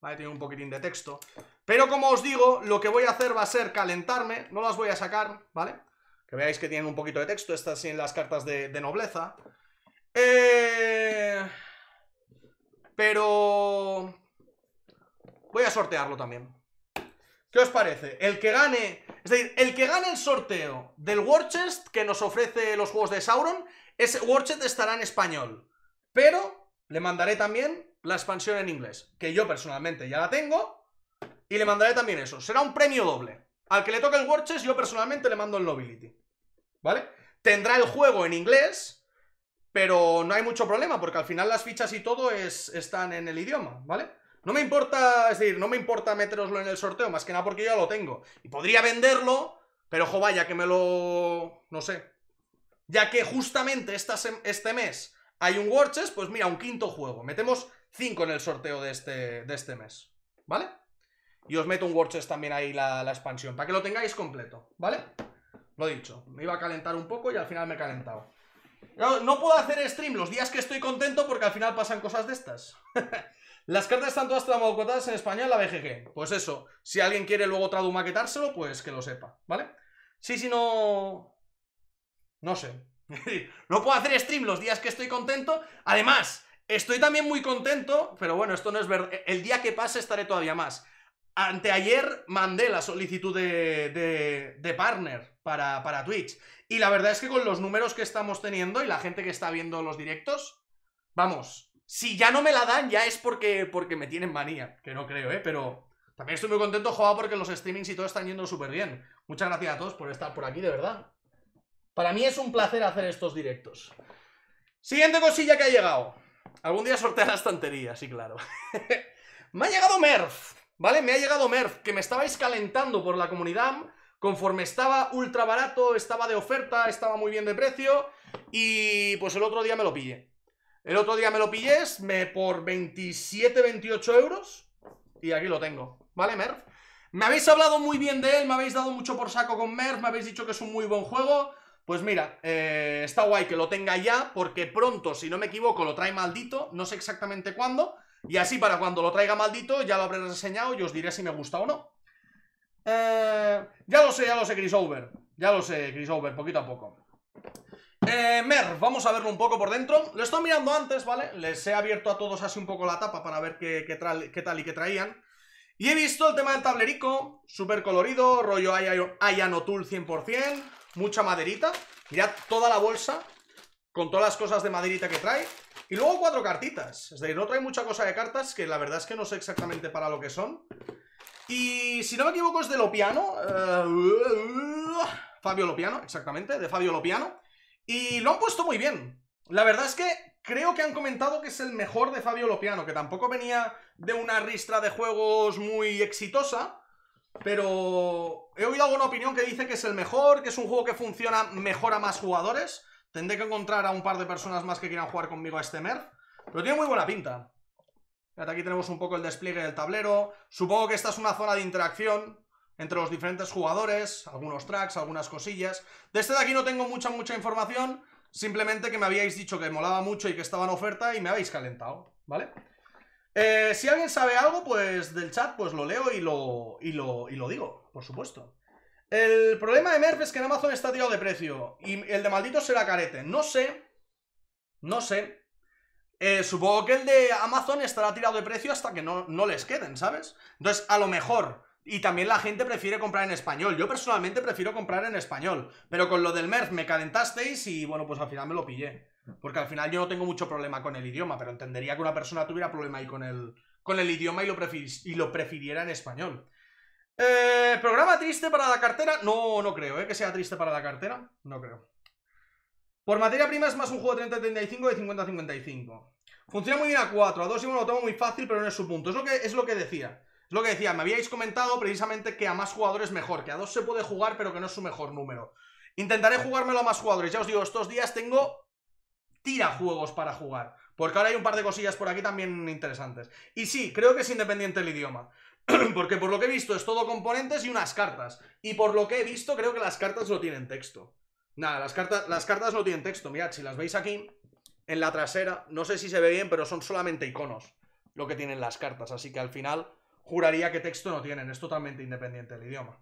¿Vale? Tiene un poquitín de texto. Pero como os digo, lo que voy a hacer va a ser calentarme. No las voy a sacar, ¿vale? Que veáis que tienen un poquito de texto. Estas sí en las cartas de, de nobleza. Eh... Pero... Voy a sortearlo también. ¿Qué os parece? El que gane... Es decir, el que gane el sorteo del Warchest que nos ofrece los juegos de Sauron, ese Warchest estará en español. Pero le mandaré también la expansión en inglés, que yo personalmente ya la tengo, y le mandaré también eso. Será un premio doble. Al que le toque el Warchest, yo personalmente le mando el Nobility. ¿Vale? Tendrá el juego en inglés, pero no hay mucho problema, porque al final las fichas y todo es, están en el idioma, ¿vale? No me importa, es decir, no me importa meteroslo en el sorteo, más que nada porque yo ya lo tengo. Y podría venderlo, pero jo, vaya que me lo... no sé. Ya que justamente este mes hay un Warchest, pues mira, un quinto juego. Metemos cinco en el sorteo de este, de este mes, ¿vale? Y os meto un Warchest también ahí la, la expansión, para que lo tengáis completo, ¿vale? Lo dicho, me iba a calentar un poco y al final me he calentado. No, no puedo hacer stream los días que estoy contento porque al final pasan cosas de estas. Las cartas están todas traducidas en español la BGG. Pues eso, si alguien quiere luego tradumaquetárselo, pues que lo sepa, ¿vale? Sí, si no... No sé. no puedo hacer stream los días que estoy contento. Además, estoy también muy contento, pero bueno, esto no es verdad. El día que pase estaré todavía más. Anteayer mandé la solicitud de, de, de partner para, para Twitch. Y la verdad es que con los números que estamos teniendo y la gente que está viendo los directos, vamos, si ya no me la dan, ya es porque, porque me tienen manía. Que no creo, ¿eh? Pero también estoy muy contento, Joa, porque los streamings y todo están yendo súper bien. Muchas gracias a todos por estar por aquí, de verdad. Para mí es un placer hacer estos directos. Siguiente cosilla que ha llegado. Algún día sortea la estantería, sí, claro. me ha llegado Merf, ¿vale? Me ha llegado Merf, que me estabais calentando por la comunidad. Conforme estaba ultra barato, estaba de oferta, estaba muy bien de precio. Y pues el otro día me lo pillé. El otro día me lo pillé me, por 27, 28 euros. Y aquí lo tengo. ¿Vale, Merv? Me habéis hablado muy bien de él, me habéis dado mucho por saco con Merv, me habéis dicho que es un muy buen juego. Pues mira, eh, está guay que lo tenga ya, porque pronto, si no me equivoco, lo trae maldito, no sé exactamente cuándo, y así para cuando lo traiga maldito ya lo habré reseñado y os diré si me gusta o no. Eh, ya lo sé, ya lo sé, Chris Over, ya lo sé, Chris Over, poquito a poco. Eh, Mer, vamos a verlo un poco por dentro. Lo estoy mirando antes, ¿vale? Les he abierto a todos así un poco la tapa para ver qué, tal y qué traían. Y he visto el tema del tablerico, súper colorido, rollo Ayanotul 100%, mucha maderita. Mirad toda la bolsa con todas las cosas de maderita que trae. Y luego cuatro cartitas. Es decir, no trae mucha cosa de cartas que la verdad es que no sé exactamente para lo que son. Y si no me equivoco es de Lopiano. eh, Fabio Lopiano, exactamente, de Fabio Lopiano. Y lo han puesto muy bien. La verdad es que creo que han comentado que es el mejor de Fabio Lopiano, que tampoco venía de una ristra de juegos muy exitosa. Pero he oído alguna opinión que dice que es el mejor, que es un juego que funciona mejor a más jugadores. Tendré que encontrar a un par de personas más que quieran jugar conmigo a este Merf. Pero tiene muy buena pinta. Fíjate, aquí tenemos un poco el despliegue del tablero. Supongo que esta es una zona de interacción entre los diferentes jugadores, algunos tracks, algunas cosillas. De este de aquí no tengo mucha, mucha información. Simplemente que me habíais dicho que molaba mucho y que estaba en oferta y me habéis calentado, ¿vale? Eh, si alguien sabe algo, pues del chat, pues lo leo y lo, y lo, y lo digo, por supuesto. El problema de Merf es que en Amazon está tirado de precio y el de maldito será carete. No sé, no sé. Eh, supongo que el de Amazon estará tirado de precio hasta que no, no les queden, ¿sabes? Entonces, a lo mejor y también la gente prefiere comprar en español. Yo personalmente prefiero comprar en español. Pero con lo del Merz me calentasteis y bueno, pues al final me lo pillé. Porque al final yo no tengo mucho problema con el idioma, pero entendería que una persona tuviera problema ahí con el, con el idioma y lo, y lo prefiriera en español. Eh, ¿Programa triste para la cartera? No, no creo, ¿eh? Que sea triste para la cartera. No creo. Por materia prima es más un juego de 30-35 de 50-55. Funciona muy bien a 4. A 2 y 1 lo tomo muy fácil, pero no es su punto. Es lo que, es lo que decía. Lo que decía, me habíais comentado precisamente que a más jugadores mejor, que a dos se puede jugar, pero que no es su mejor número. Intentaré jugármelo a más jugadores. Ya os digo, estos días tengo tira juegos para jugar. Porque ahora hay un par de cosillas por aquí también interesantes. Y sí, creo que es independiente el idioma. porque por lo que he visto es todo componentes y unas cartas. Y por lo que he visto creo que las cartas no tienen texto. Nada, las cartas, las cartas no tienen texto. Mirad, si las veis aquí, en la trasera, no sé si se ve bien, pero son solamente iconos lo que tienen las cartas. Así que al final juraría que texto no tienen, es totalmente independiente el idioma.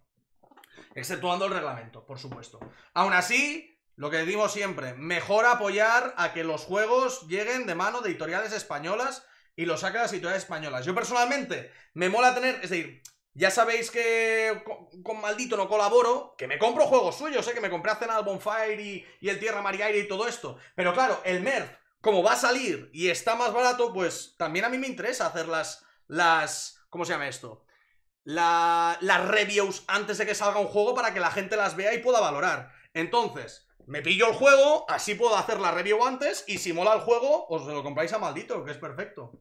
Exceptuando el reglamento, por supuesto. Aún así, lo que decimos siempre, mejor apoyar a que los juegos lleguen de mano de editoriales españolas y los saquen las editoriales españolas. Yo personalmente me mola tener, es decir, ya sabéis que con, Maldito no colaboro, que me compro juegos suyos, sé que me compré hace al Bonfire y, y el Tierra Mariaire y todo esto. Pero claro, el Merf, como va a salir y está más barato, pues también a mí me interesa hacer las, las, ¿Cómo se llama esto? La, las reviews antes de que salga un juego para que la gente las vea y pueda valorar. Entonces, me pillo el juego, así puedo hacer la review antes y si mola el juego, os lo compráis a maldito, que es perfecto.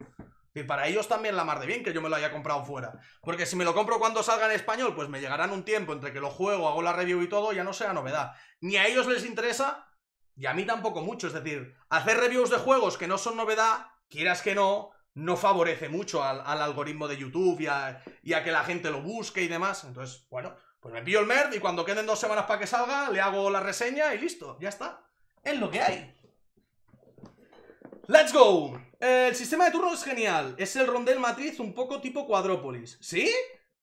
Y para ellos también la mar de bien que yo me lo haya comprado fuera. Porque si me lo compro cuando salga en español, pues me llegarán un tiempo entre que lo juego, hago la review y todo, ya no sea novedad. Ni a ellos les interesa, y a mí tampoco mucho. Es decir, hacer reviews de juegos que no son novedad, quieras que no, no favorece mucho al, algoritmo de YouTube y a, que la gente lo busque y demás. Entonces, bueno, pues me pillo el MERD y cuando queden dos semanas para que salga, le hago la reseña y listo, ya está. Es lo que hay. ¡Let's go! el sistema de turno es genial. Es el rondel matriz un poco tipo cuadrópolis. ¿Sí?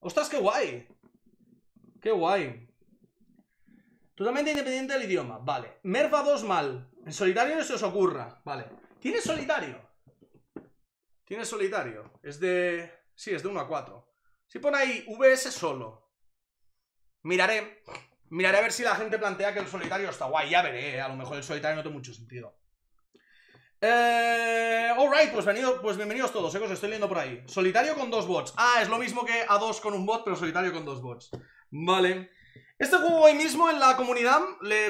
¡Ostras, qué guay! ¡Qué guay! Totalmente independiente del idioma. Vale. Merva 2 mal. En solitario no se os ocurra. Vale. ¿Tienes solitario? Tiene solitario. Es de... Sí, es de 1 a 4. Si pone ahí VS solo. Miraré. Miraré a ver si la gente plantea que el solitario está guay. Ya veré. ¿eh? A lo mejor el solitario no tiene mucho sentido. Eh, alright, pues, pues bienvenidos todos, eh, os estoy leyendo por ahí. Solitario con dos bots. Ah, es lo mismo que a 2 con un bot, pero solitario con dos bots. Vale. Este juego hoy mismo en la comunidad,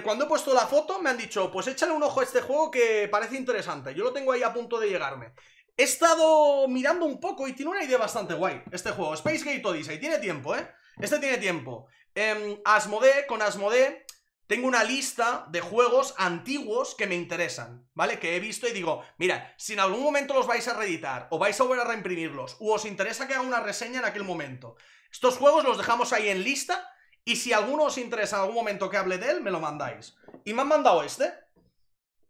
cuando he puesto la foto, me han dicho, pues échale un ojo a este juego que parece interesante. Yo lo tengo ahí a punto de llegarme. He estado mirando un poco y tiene una idea bastante guay este juego. Space Gate Odyssey, tiene tiempo, ¿eh? Este tiene tiempo. Eh, Asmodee, con Asmodee tengo una lista de juegos antiguos que me interesan, ¿vale? Que he visto y digo, mira, si en algún momento los vais a reeditar o vais a volver a reimprimirlos o os interesa que haga una reseña en aquel momento, estos juegos los dejamos ahí en lista y si alguno os interesa en algún momento que hable de él, me lo mandáis. Y me han mandado este,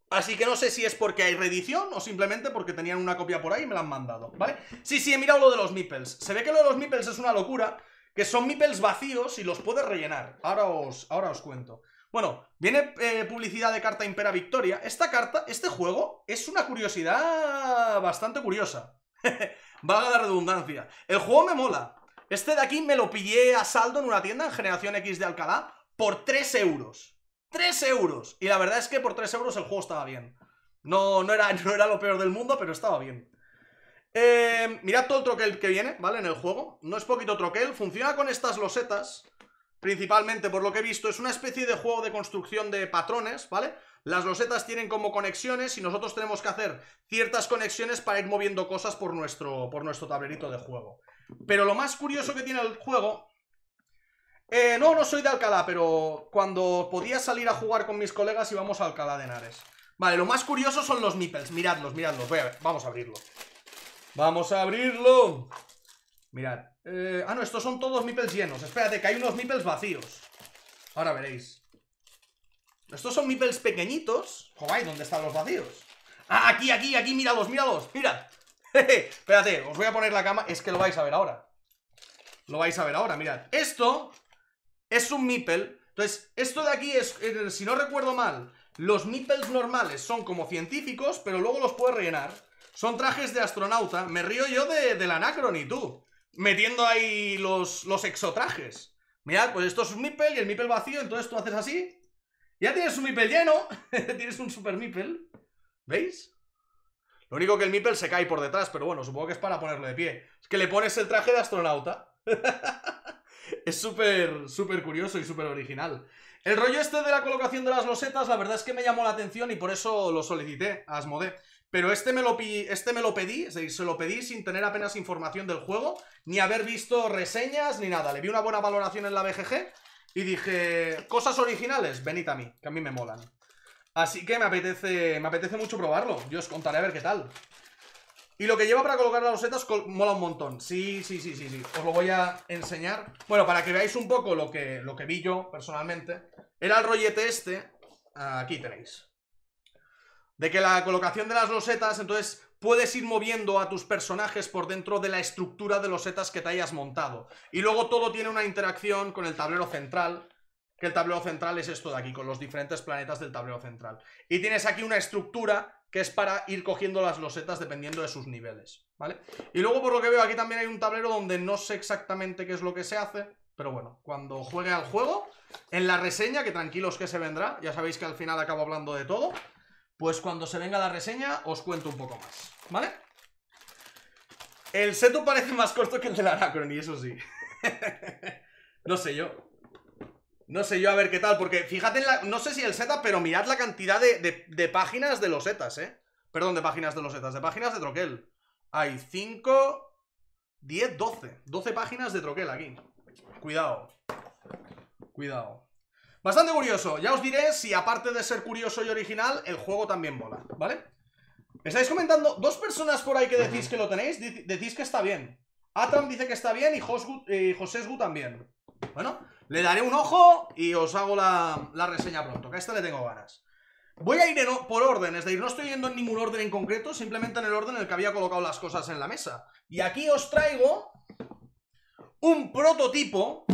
Así que no sé si es porque hay reedición o simplemente porque tenían una copia por ahí y me la han mandado, ¿vale? Sí, sí, he mirado lo de los meeples. Se ve que lo de los meeples es una locura, que son meeples vacíos y los puedes rellenar. Ahora os, ahora os cuento. Bueno, viene eh, publicidad de carta Impera Victoria. Esta carta, este juego, es una curiosidad bastante curiosa. Valga la redundancia. El juego me mola. Este de aquí me lo pillé a saldo en una tienda en Generación X de Alcalá por 3 euros. 3 euros. Y la verdad es que por 3 euros el juego estaba bien. No, no, era, no era lo peor del mundo, pero estaba bien. Eh, mirad todo el troquel que viene, ¿vale? En el juego. No es poquito troquel. Funciona con estas losetas. Principalmente, por lo que he visto, es una especie de juego de construcción de patrones, ¿vale? Las losetas tienen como conexiones y nosotros tenemos que hacer ciertas conexiones para ir moviendo cosas por nuestro, por nuestro tablerito de juego. Pero lo más curioso que tiene el juego... Eh, no, no soy de Alcalá, pero cuando podía salir a jugar con mis colegas íbamos a Alcalá de Henares. Vale, lo más curioso son los nipples. Miradlos, miradlos. Voy a ver, vamos a abrirlo. ¡Vamos a abrirlo! Mirad. Eh, ah, no, estos son todos nipples llenos. Espérate, que hay unos nipples vacíos. Ahora veréis. Estos son nipples pequeñitos. Joder, ¿dónde están los vacíos? Ah, aquí, aquí, aquí, míralos, míralos. Mirad. Espérate, os voy a poner la cama. Es que lo vais a ver ahora. Lo vais a ver ahora, mirad. Esto es un nipple. Entonces, esto de aquí es, si no recuerdo mal, los nipples normales son como científicos, pero luego los puedes rellenar. Son trajes de astronauta. Me río yo de, del Anacron tú. Metiendo ahí los, los exotrajes. Mirad, pues esto es un Mipel y el Mipel vacío. Entonces tú haces así. Ya tienes un Mipel lleno. tienes un super Mipel. ¿Veis? Lo único que el Mipel se cae por detrás, pero bueno, supongo que es para ponerlo de pie. Es que le pones el traje de astronauta. es súper, súper curioso y súper original. El rollo este de la colocación de las losetas, la verdad es que me llamó la atención y por eso lo solicité a Asmodee. Pero este me, lo este me lo pedí, se lo pedí sin tener apenas información del juego, ni haber visto reseñas, ni nada. Le vi una buena valoración en la BGG y dije, cosas originales, venid a mí, que a mí me molan. Así que me apetece, me apetece mucho probarlo. Yo os contaré a ver qué tal. Y lo que lleva para colocar las losetas mola un montón. Sí, sí, sí, sí, sí. Os lo voy a enseñar. Bueno, para que veáis un poco lo que, lo que vi yo, personalmente. Era el rollete este. Aquí tenéis de que la colocación de las losetas, entonces puedes ir moviendo a tus personajes por dentro de la estructura de losetas que te hayas montado. Y luego todo tiene una interacción con el tablero central, que el tablero central es esto de aquí, con los diferentes planetas del tablero central. Y tienes aquí una estructura que es para ir cogiendo las losetas dependiendo de sus niveles, ¿vale? Y luego por lo que veo aquí también hay un tablero donde no sé exactamente qué es lo que se hace, pero bueno, cuando juegue al juego, en la reseña, que tranquilos que se vendrá, ya sabéis que al final acabo hablando de todo, pues cuando se venga la reseña os cuento un poco más, ¿vale? El setup parece más corto que el de la Anacron, y eso sí. no sé yo. No sé yo a ver qué tal, porque fíjate en la... No sé si el setup, pero mirad la cantidad de, de, páginas de los setas, ¿eh? Perdón, de páginas de los setas, de páginas de troquel. Hay 5, 10, 12. 12 páginas de troquel aquí. Cuidado. Cuidado. Bastante curioso. Ya os diré si aparte de ser curioso y original, el juego también mola, ¿vale? Estáis comentando, dos personas por ahí que decís que lo tenéis, decís que está bien. Atram dice que está bien y, José Sgu también. Bueno, le daré un ojo y os hago la, reseña pronto, que a este le tengo ganas. Voy a ir por orden, es decir, no estoy yendo en ningún orden en concreto, simplemente en el orden en el que había colocado las cosas en la mesa. Y aquí os traigo un prototipo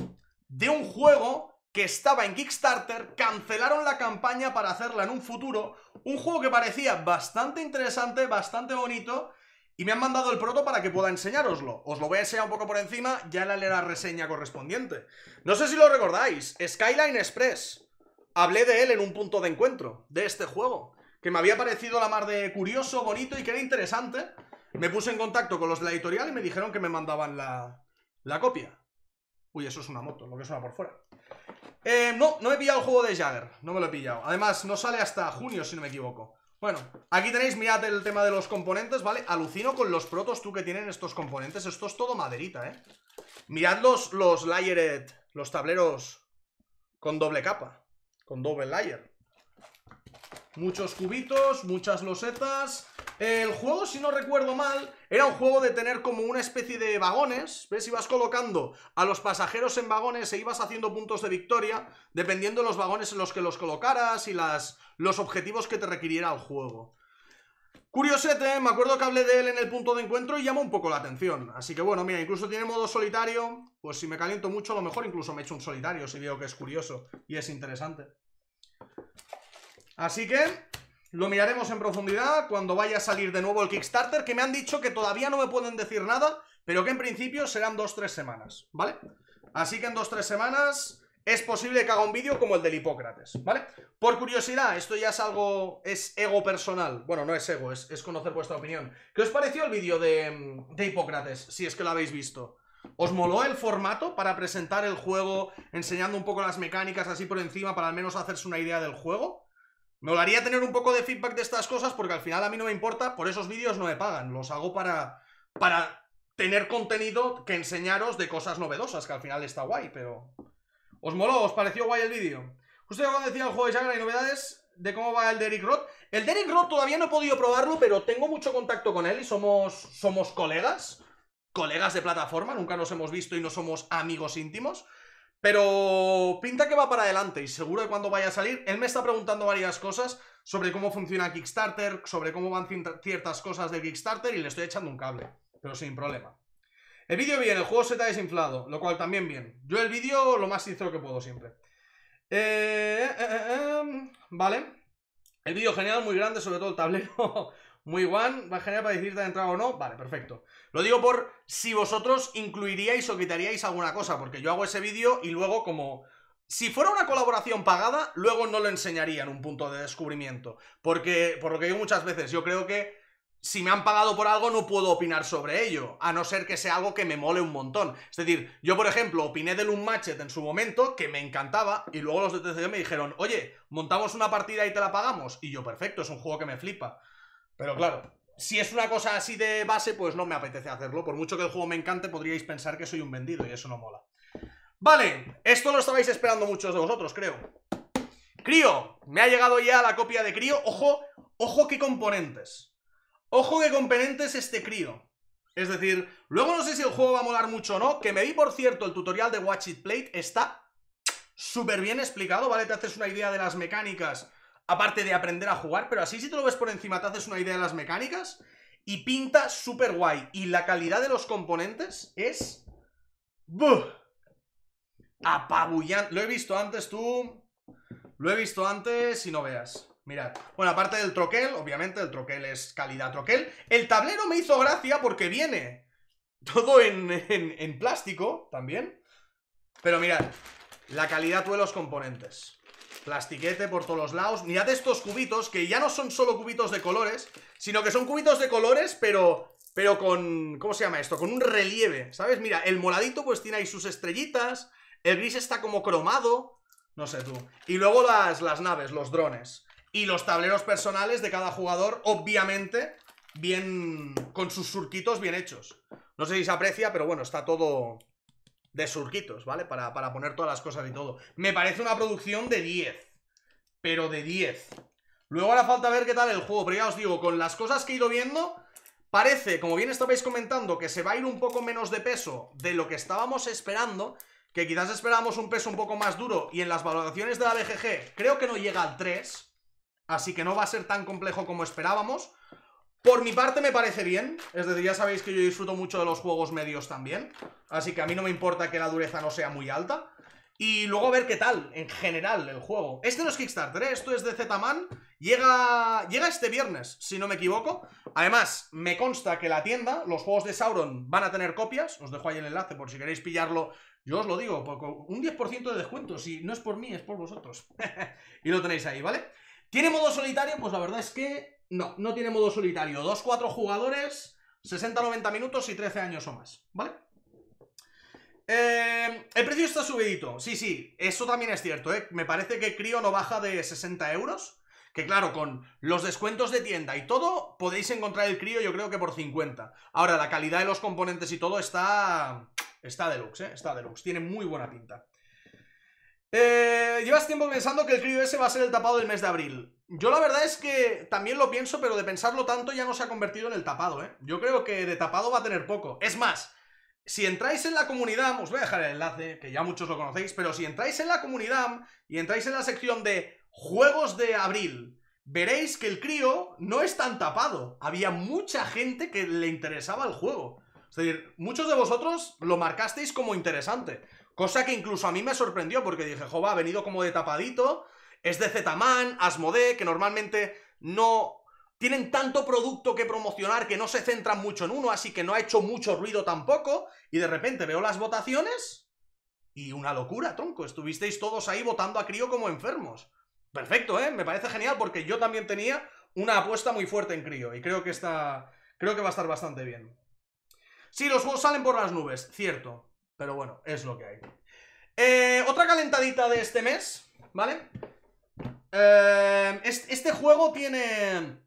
de un juego que estaba en Kickstarter, cancelaron la campaña para hacerla en un futuro, un juego que parecía bastante interesante, bastante bonito, y me han mandado el proto para que pueda enseñároslo. Os lo voy a enseñar un poco por encima, ya le haré la reseña correspondiente. No sé si lo recordáis, Skyline Express. Hablé de él en un punto de encuentro, de este juego, que me había parecido la mar de curioso, bonito y que era interesante. Me puse en contacto con los de la editorial y me dijeron que me mandaban la, la copia. Uy, eso es una moto, lo que suena por fuera. Eh, no, no he pillado el juego de Jagger. No me lo he pillado. Además, no sale hasta junio, si no me equivoco. Bueno, aquí tenéis, mirad el tema de los componentes, ¿vale? Alucino con los protos tú que tienen estos componentes. Esto es todo maderita, ¿eh? Mirad los, los layered, los tableros con doble capa. Con doble layer. Muchos cubitos, muchas losetas. El juego, si no recuerdo mal, era un juego de tener como una especie de vagones. ¿Ves? Ibas colocando a los pasajeros en vagones e ibas haciendo puntos de victoria, dependiendo de los vagones en los que los colocaras y las, los objetivos que te requiriera el juego. Curiosete, me acuerdo que hablé de él en el punto de encuentro y llama un poco la atención. Así que bueno, mira, incluso tiene modo solitario. Pues si me caliento mucho, a lo mejor incluso me echo un solitario si veo que es curioso y es interesante. Así que lo miraremos en profundidad cuando vaya a salir de nuevo el Kickstarter, que me han dicho que todavía no me pueden decir nada, pero que en principio serán 2-3 semanas, ¿vale? Así que en 2-3 semanas es posible que haga un vídeo como el del Hipócrates, ¿vale? Por curiosidad, esto ya es algo, es ego personal, bueno, no es ego, es, conocer vuestra opinión. ¿Qué os pareció el vídeo de, de Hipócrates, si es que lo habéis visto? ¿Os moló el formato para presentar el juego enseñando un poco las mecánicas así por encima para al menos hacerse una idea del juego? Me molaría tener un poco de feedback de estas cosas porque al final a mí no me importa, por esos vídeos no me pagan, los hago para, para tener contenido que enseñaros de cosas novedosas, que al final está guay, pero... ¿Os moló? ¿Os pareció guay el vídeo? Justo cuando decía el juego de Jagger hay novedades de cómo va el Derrick Roth. El Derrick Roth todavía no he podido probarlo, pero tengo mucho contacto con él y somos, somos colegas. Colegas de plataforma, nunca nos hemos visto y no somos amigos íntimos. Pero pinta que va para adelante y seguro que cuando vaya a salir, él me está preguntando varias cosas sobre cómo funciona Kickstarter, sobre cómo van ciertas cosas de Kickstarter y le estoy echando un cable, pero sin problema. El vídeo bien, el juego se te ha desinflado, lo cual también bien. Yo el vídeo lo más sincero que puedo siempre. Eh, eh, eh, em, vale. El vídeo genial, muy grande, sobre todo el tablero. muy guay. ¿Va genial para decirte de entrada o no? Vale, perfecto. Lo digo por si vosotros incluiríais o quitaríais alguna cosa, porque yo hago ese vídeo y luego como... Si fuera una colaboración pagada, luego no lo enseñaría en un punto de descubrimiento. Porque, por lo que digo muchas veces, yo creo que si me han pagado por algo no puedo opinar sobre ello, a no ser que sea algo que me mole un montón. Es decir, yo por ejemplo opiné del Unmatched en su momento, que me encantaba, y luego los de TCG me dijeron, oye, montamos una partida y te la pagamos, y yo, perfecto, es un juego que me flipa. Pero claro, si es una cosa así de base, pues no me apetece hacerlo. Por mucho que el juego me encante, podríais pensar que soy un vendido, y eso no mola. Vale, esto lo estabais esperando muchos de vosotros, creo. Crío, me ha llegado ya la copia de Crío. Ojo, ojo qué componentes. Ojo que con penentes este crío. Es decir, luego no sé si el juego va a molar mucho o no, que me vi, por cierto, el tutorial de Watch It Plate, está súper bien explicado, ¿vale? Te haces una idea de las mecánicas, aparte de aprender a jugar, pero así si te lo ves por encima te haces una idea de las mecánicas y pinta súper guay. Y la calidad de los componentes es... ¡Buh! Apabullante. Lo he visto antes, tú... Lo he visto antes y no veas. Mirad. Bueno, aparte del troquel, obviamente el troquel es calidad troquel. El tablero me hizo gracia porque viene todo en, en, plástico también. Pero mirad, la calidad de los componentes. Plastiquete por todos los lados. Mirad estos cubitos, que ya no son solo cubitos de colores, sino que son cubitos de colores, pero, pero con... ¿Cómo se llama esto? Con un relieve, ¿sabes? Mira, el moradito pues tiene ahí sus estrellitas, el gris está como cromado, no sé tú. Y luego las, las naves, los drones. Y los tableros personales de cada jugador, obviamente, bien con sus surquitos bien hechos. No sé si se aprecia, pero bueno, está todo de surquitos, ¿vale? Para, para poner todas las cosas y todo. Me parece una producción de 10. Pero de 10. Luego hará falta ver qué tal el juego, pero ya os digo, con las cosas que he ido viendo, parece, como bien estabais comentando, que se va a ir un poco menos de peso de lo que estábamos esperando, que quizás esperábamos un peso un poco más duro, y en las valoraciones de la BGG creo que no llega al 3, Así que no va a ser tan complejo como esperábamos. Por mi parte me parece bien, es decir, ya sabéis que yo disfruto mucho de los juegos medios también, así que a mí no me importa que la dureza no sea muy alta. Y luego ver qué tal, en general, el juego. Este no es Kickstarter, ¿eh? esto es de Z-Man, llega, llega este viernes, si no me equivoco. Además, me consta que la tienda, los juegos de Sauron, van a tener copias, os dejo ahí el enlace por si queréis pillarlo, yo os lo digo, un 10% de descuento, si no es por mí, es por vosotros. y lo tenéis ahí, ¿vale? ¿Tiene modo solitario? Pues la verdad es que no, no tiene modo solitario. 2-4 jugadores, 60-90 minutos y 13 años o más, ¿vale? Eh, el precio está subidito, sí, sí, eso también es cierto, ¿eh? Me parece que Crio no baja de 60 euros. Que claro, con los descuentos de tienda y todo, podéis encontrar el Crio yo creo que por 50. Ahora, la calidad de los componentes y todo está... Está deluxe, ¿eh? Está deluxe, tiene muy buena pinta. Eh, llevas tiempo pensando que el crío ese va a ser el tapado del mes de abril. Yo la verdad es que también lo pienso, pero de pensarlo tanto ya no se ha convertido en el tapado, ¿eh? Yo creo que de tapado va a tener poco. Es más, si entráis en la comunidad, os voy a dejar el enlace, que ya muchos lo conocéis, pero si entráis en la comunidad y entráis en la sección de juegos de abril, veréis que el crío no es tan tapado. Había mucha gente que le interesaba el juego. Es decir, muchos de vosotros lo marcasteis como interesante. Cosa que incluso a mí me sorprendió porque dije, jova, ha venido como de tapadito, es de Z-Man, Asmodee, que normalmente no tienen tanto producto que promocionar que no se centran mucho en uno, así que no ha hecho mucho ruido tampoco, y de repente veo las votaciones Y una locura, tronco. Estuvisteis todos ahí votando a Crío como enfermos. Perfecto, ¿eh? Me parece genial porque yo también tenía una apuesta muy fuerte en Crío. Y creo que está. Creo que va a estar bastante bien. Sí, los juegos salen por las nubes, cierto. Pero bueno, es lo que hay. Eh, otra calentadita de este mes, ¿vale? Eh, este juego tiene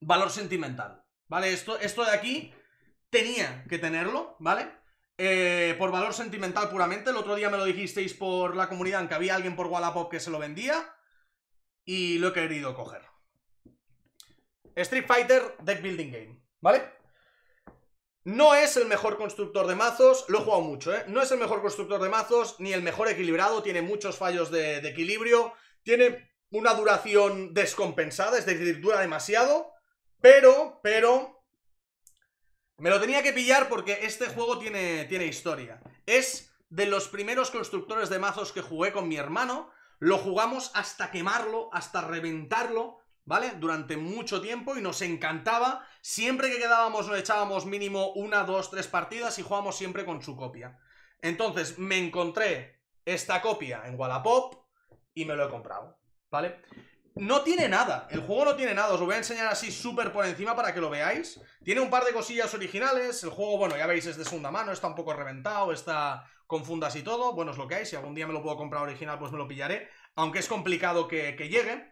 valor sentimental, ¿vale? Esto, esto de aquí tenía que tenerlo, ¿vale? Eh, por valor sentimental puramente. El otro día me lo dijisteis por la comunidad en que había alguien por Wallapop que se lo vendía. Y lo he querido coger. Street Fighter Deck Building Game, ¿vale? No es el mejor constructor de mazos, lo he jugado mucho, ¿eh? No es el mejor constructor de mazos, ni el mejor equilibrado, tiene muchos fallos de, de equilibrio, tiene una duración descompensada, es decir, dura demasiado, pero, pero... Me lo tenía que pillar porque este juego tiene, tiene historia. Es de los primeros constructores de mazos que jugué con mi hermano, lo jugamos hasta quemarlo, hasta reventarlo, ¿vale? Durante mucho tiempo y nos encantaba. Siempre que quedábamos nos echábamos mínimo una, dos, tres partidas y jugábamos siempre con su copia. Entonces me encontré esta copia en Wallapop y me lo he comprado, ¿vale? No tiene nada, el juego no tiene nada, os lo voy a enseñar así súper por encima para que lo veáis. Tiene un par de cosillas originales, el juego, bueno, ya veis, es de segunda mano, está un poco reventado, está con fundas y todo, bueno, es lo que hay, si algún día me lo puedo comprar original, pues me lo pillaré, aunque es complicado que, que llegue.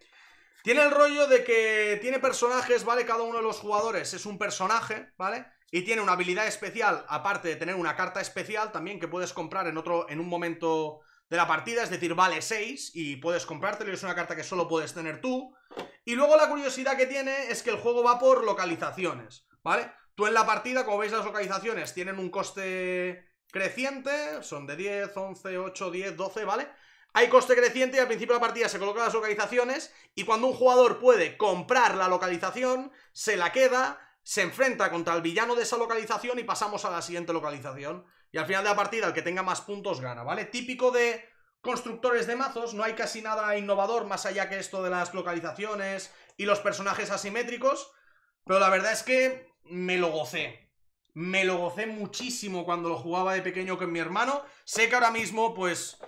Tiene el rollo de que tiene personajes, ¿vale? Cada uno de los jugadores es un personaje, ¿vale? Y tiene una habilidad especial, aparte de tener una carta especial también que puedes comprar en otro, en un momento de la partida, es decir, vale 6 y puedes comprártelo, es una carta que solo puedes tener tú. Y luego la curiosidad que tiene es que el juego va por localizaciones, ¿vale? Tú en la partida, como veis las localizaciones, tienen un coste creciente, son de 10, 11, 8, 10, 12, ¿vale? Hay coste creciente y al principio de la partida se colocan las localizaciones y cuando un jugador puede comprar la localización, se la queda, se enfrenta contra el villano de esa localización y pasamos a la siguiente localización. Y al final de la partida el que tenga más puntos gana, ¿vale? Típico de constructores de mazos, no hay casi nada innovador más allá que esto de las localizaciones y los personajes asimétricos, pero la verdad es que me lo gocé. Me lo gocé muchísimo cuando lo jugaba de pequeño con mi hermano. Sé que ahora mismo, pues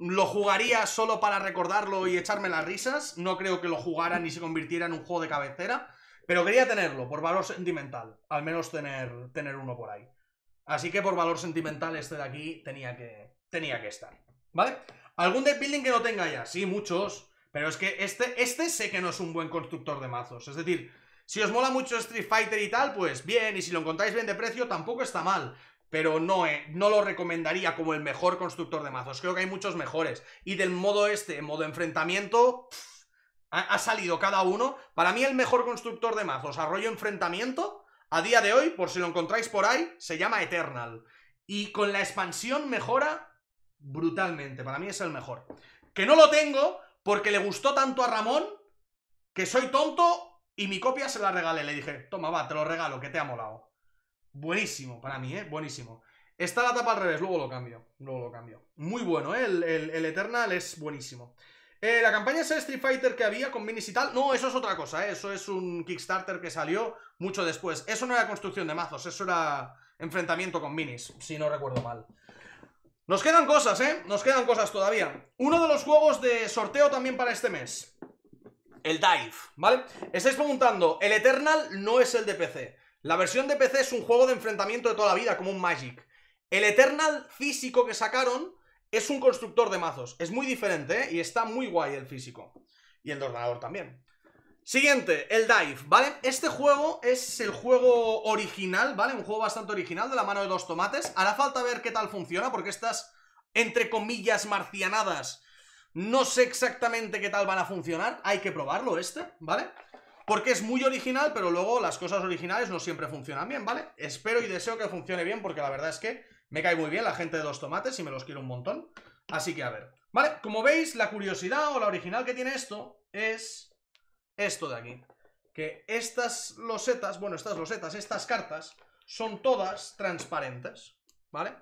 lo jugaría solo para recordarlo y echarme las risas. No creo que lo jugara ni se convirtiera en un juego de cabecera. Pero quería tenerlo, por valor sentimental. Al menos tener, tener uno por ahí. Así que por valor sentimental este de aquí tenía que, tenía que estar. ¿Vale? ¿Algún deck building que no tenga ya? Sí, muchos. Pero es que este, este sé que no es un buen constructor de mazos. Es decir, si os mola mucho Street Fighter y tal, pues bien. Y si lo encontráis bien de precio, tampoco está mal pero no, eh, no lo recomendaría como el mejor constructor de mazos. Creo que hay muchos mejores. Y del modo este, modo enfrentamiento, ha, salido cada uno. Para mí el mejor constructor de mazos a rollo enfrentamiento, a día de hoy, por si lo encontráis por ahí, se llama Eternal. Y con la expansión mejora brutalmente. Para mí es el mejor. Que no lo tengo porque le gustó tanto a Ramón que soy tonto y mi copia se la regalé. Le dije, toma, va, te lo regalo, que te ha molado. Buenísimo para mí, ¿eh? Buenísimo. Está la tapa al revés, luego lo cambio. Luego lo cambio. Muy bueno, ¿eh? El, Eternal es buenísimo. Eh, la campaña es Street Fighter que había con minis y tal. No, eso es otra cosa, ¿eh? Eso es un Kickstarter que salió mucho después. Eso no era construcción de mazos, eso era enfrentamiento con minis, si no recuerdo mal. Nos quedan cosas, ¿eh? Nos quedan cosas todavía. Uno de los juegos de sorteo también para este mes. El Dive, ¿vale? Estáis preguntando, el Eternal no es el de PC. La versión de PC es un juego de enfrentamiento de toda la vida, como un Magic. El Eternal físico que sacaron es un constructor de mazos. Es muy diferente, ¿eh? Y está muy guay el físico. Y el de ordenador también. Siguiente, el Dive, ¿vale? Este juego es el juego original, ¿vale? Un juego bastante original de la mano de dos tomates. Hará falta ver qué tal funciona, porque estas, entre comillas, marcianadas, no sé exactamente qué tal van a funcionar. Hay que probarlo este, ¿vale? Porque es muy original, pero luego las cosas originales no siempre funcionan bien, ¿vale? Espero y deseo que funcione bien, porque la verdad es que me cae muy bien la gente de los tomates y me los quiero un montón. Así que a ver. Vale, como veis, la curiosidad o la original que tiene esto es esto de aquí. Que estas losetas, bueno, estas losetas, estas cartas, son todas transparentes, ¿vale?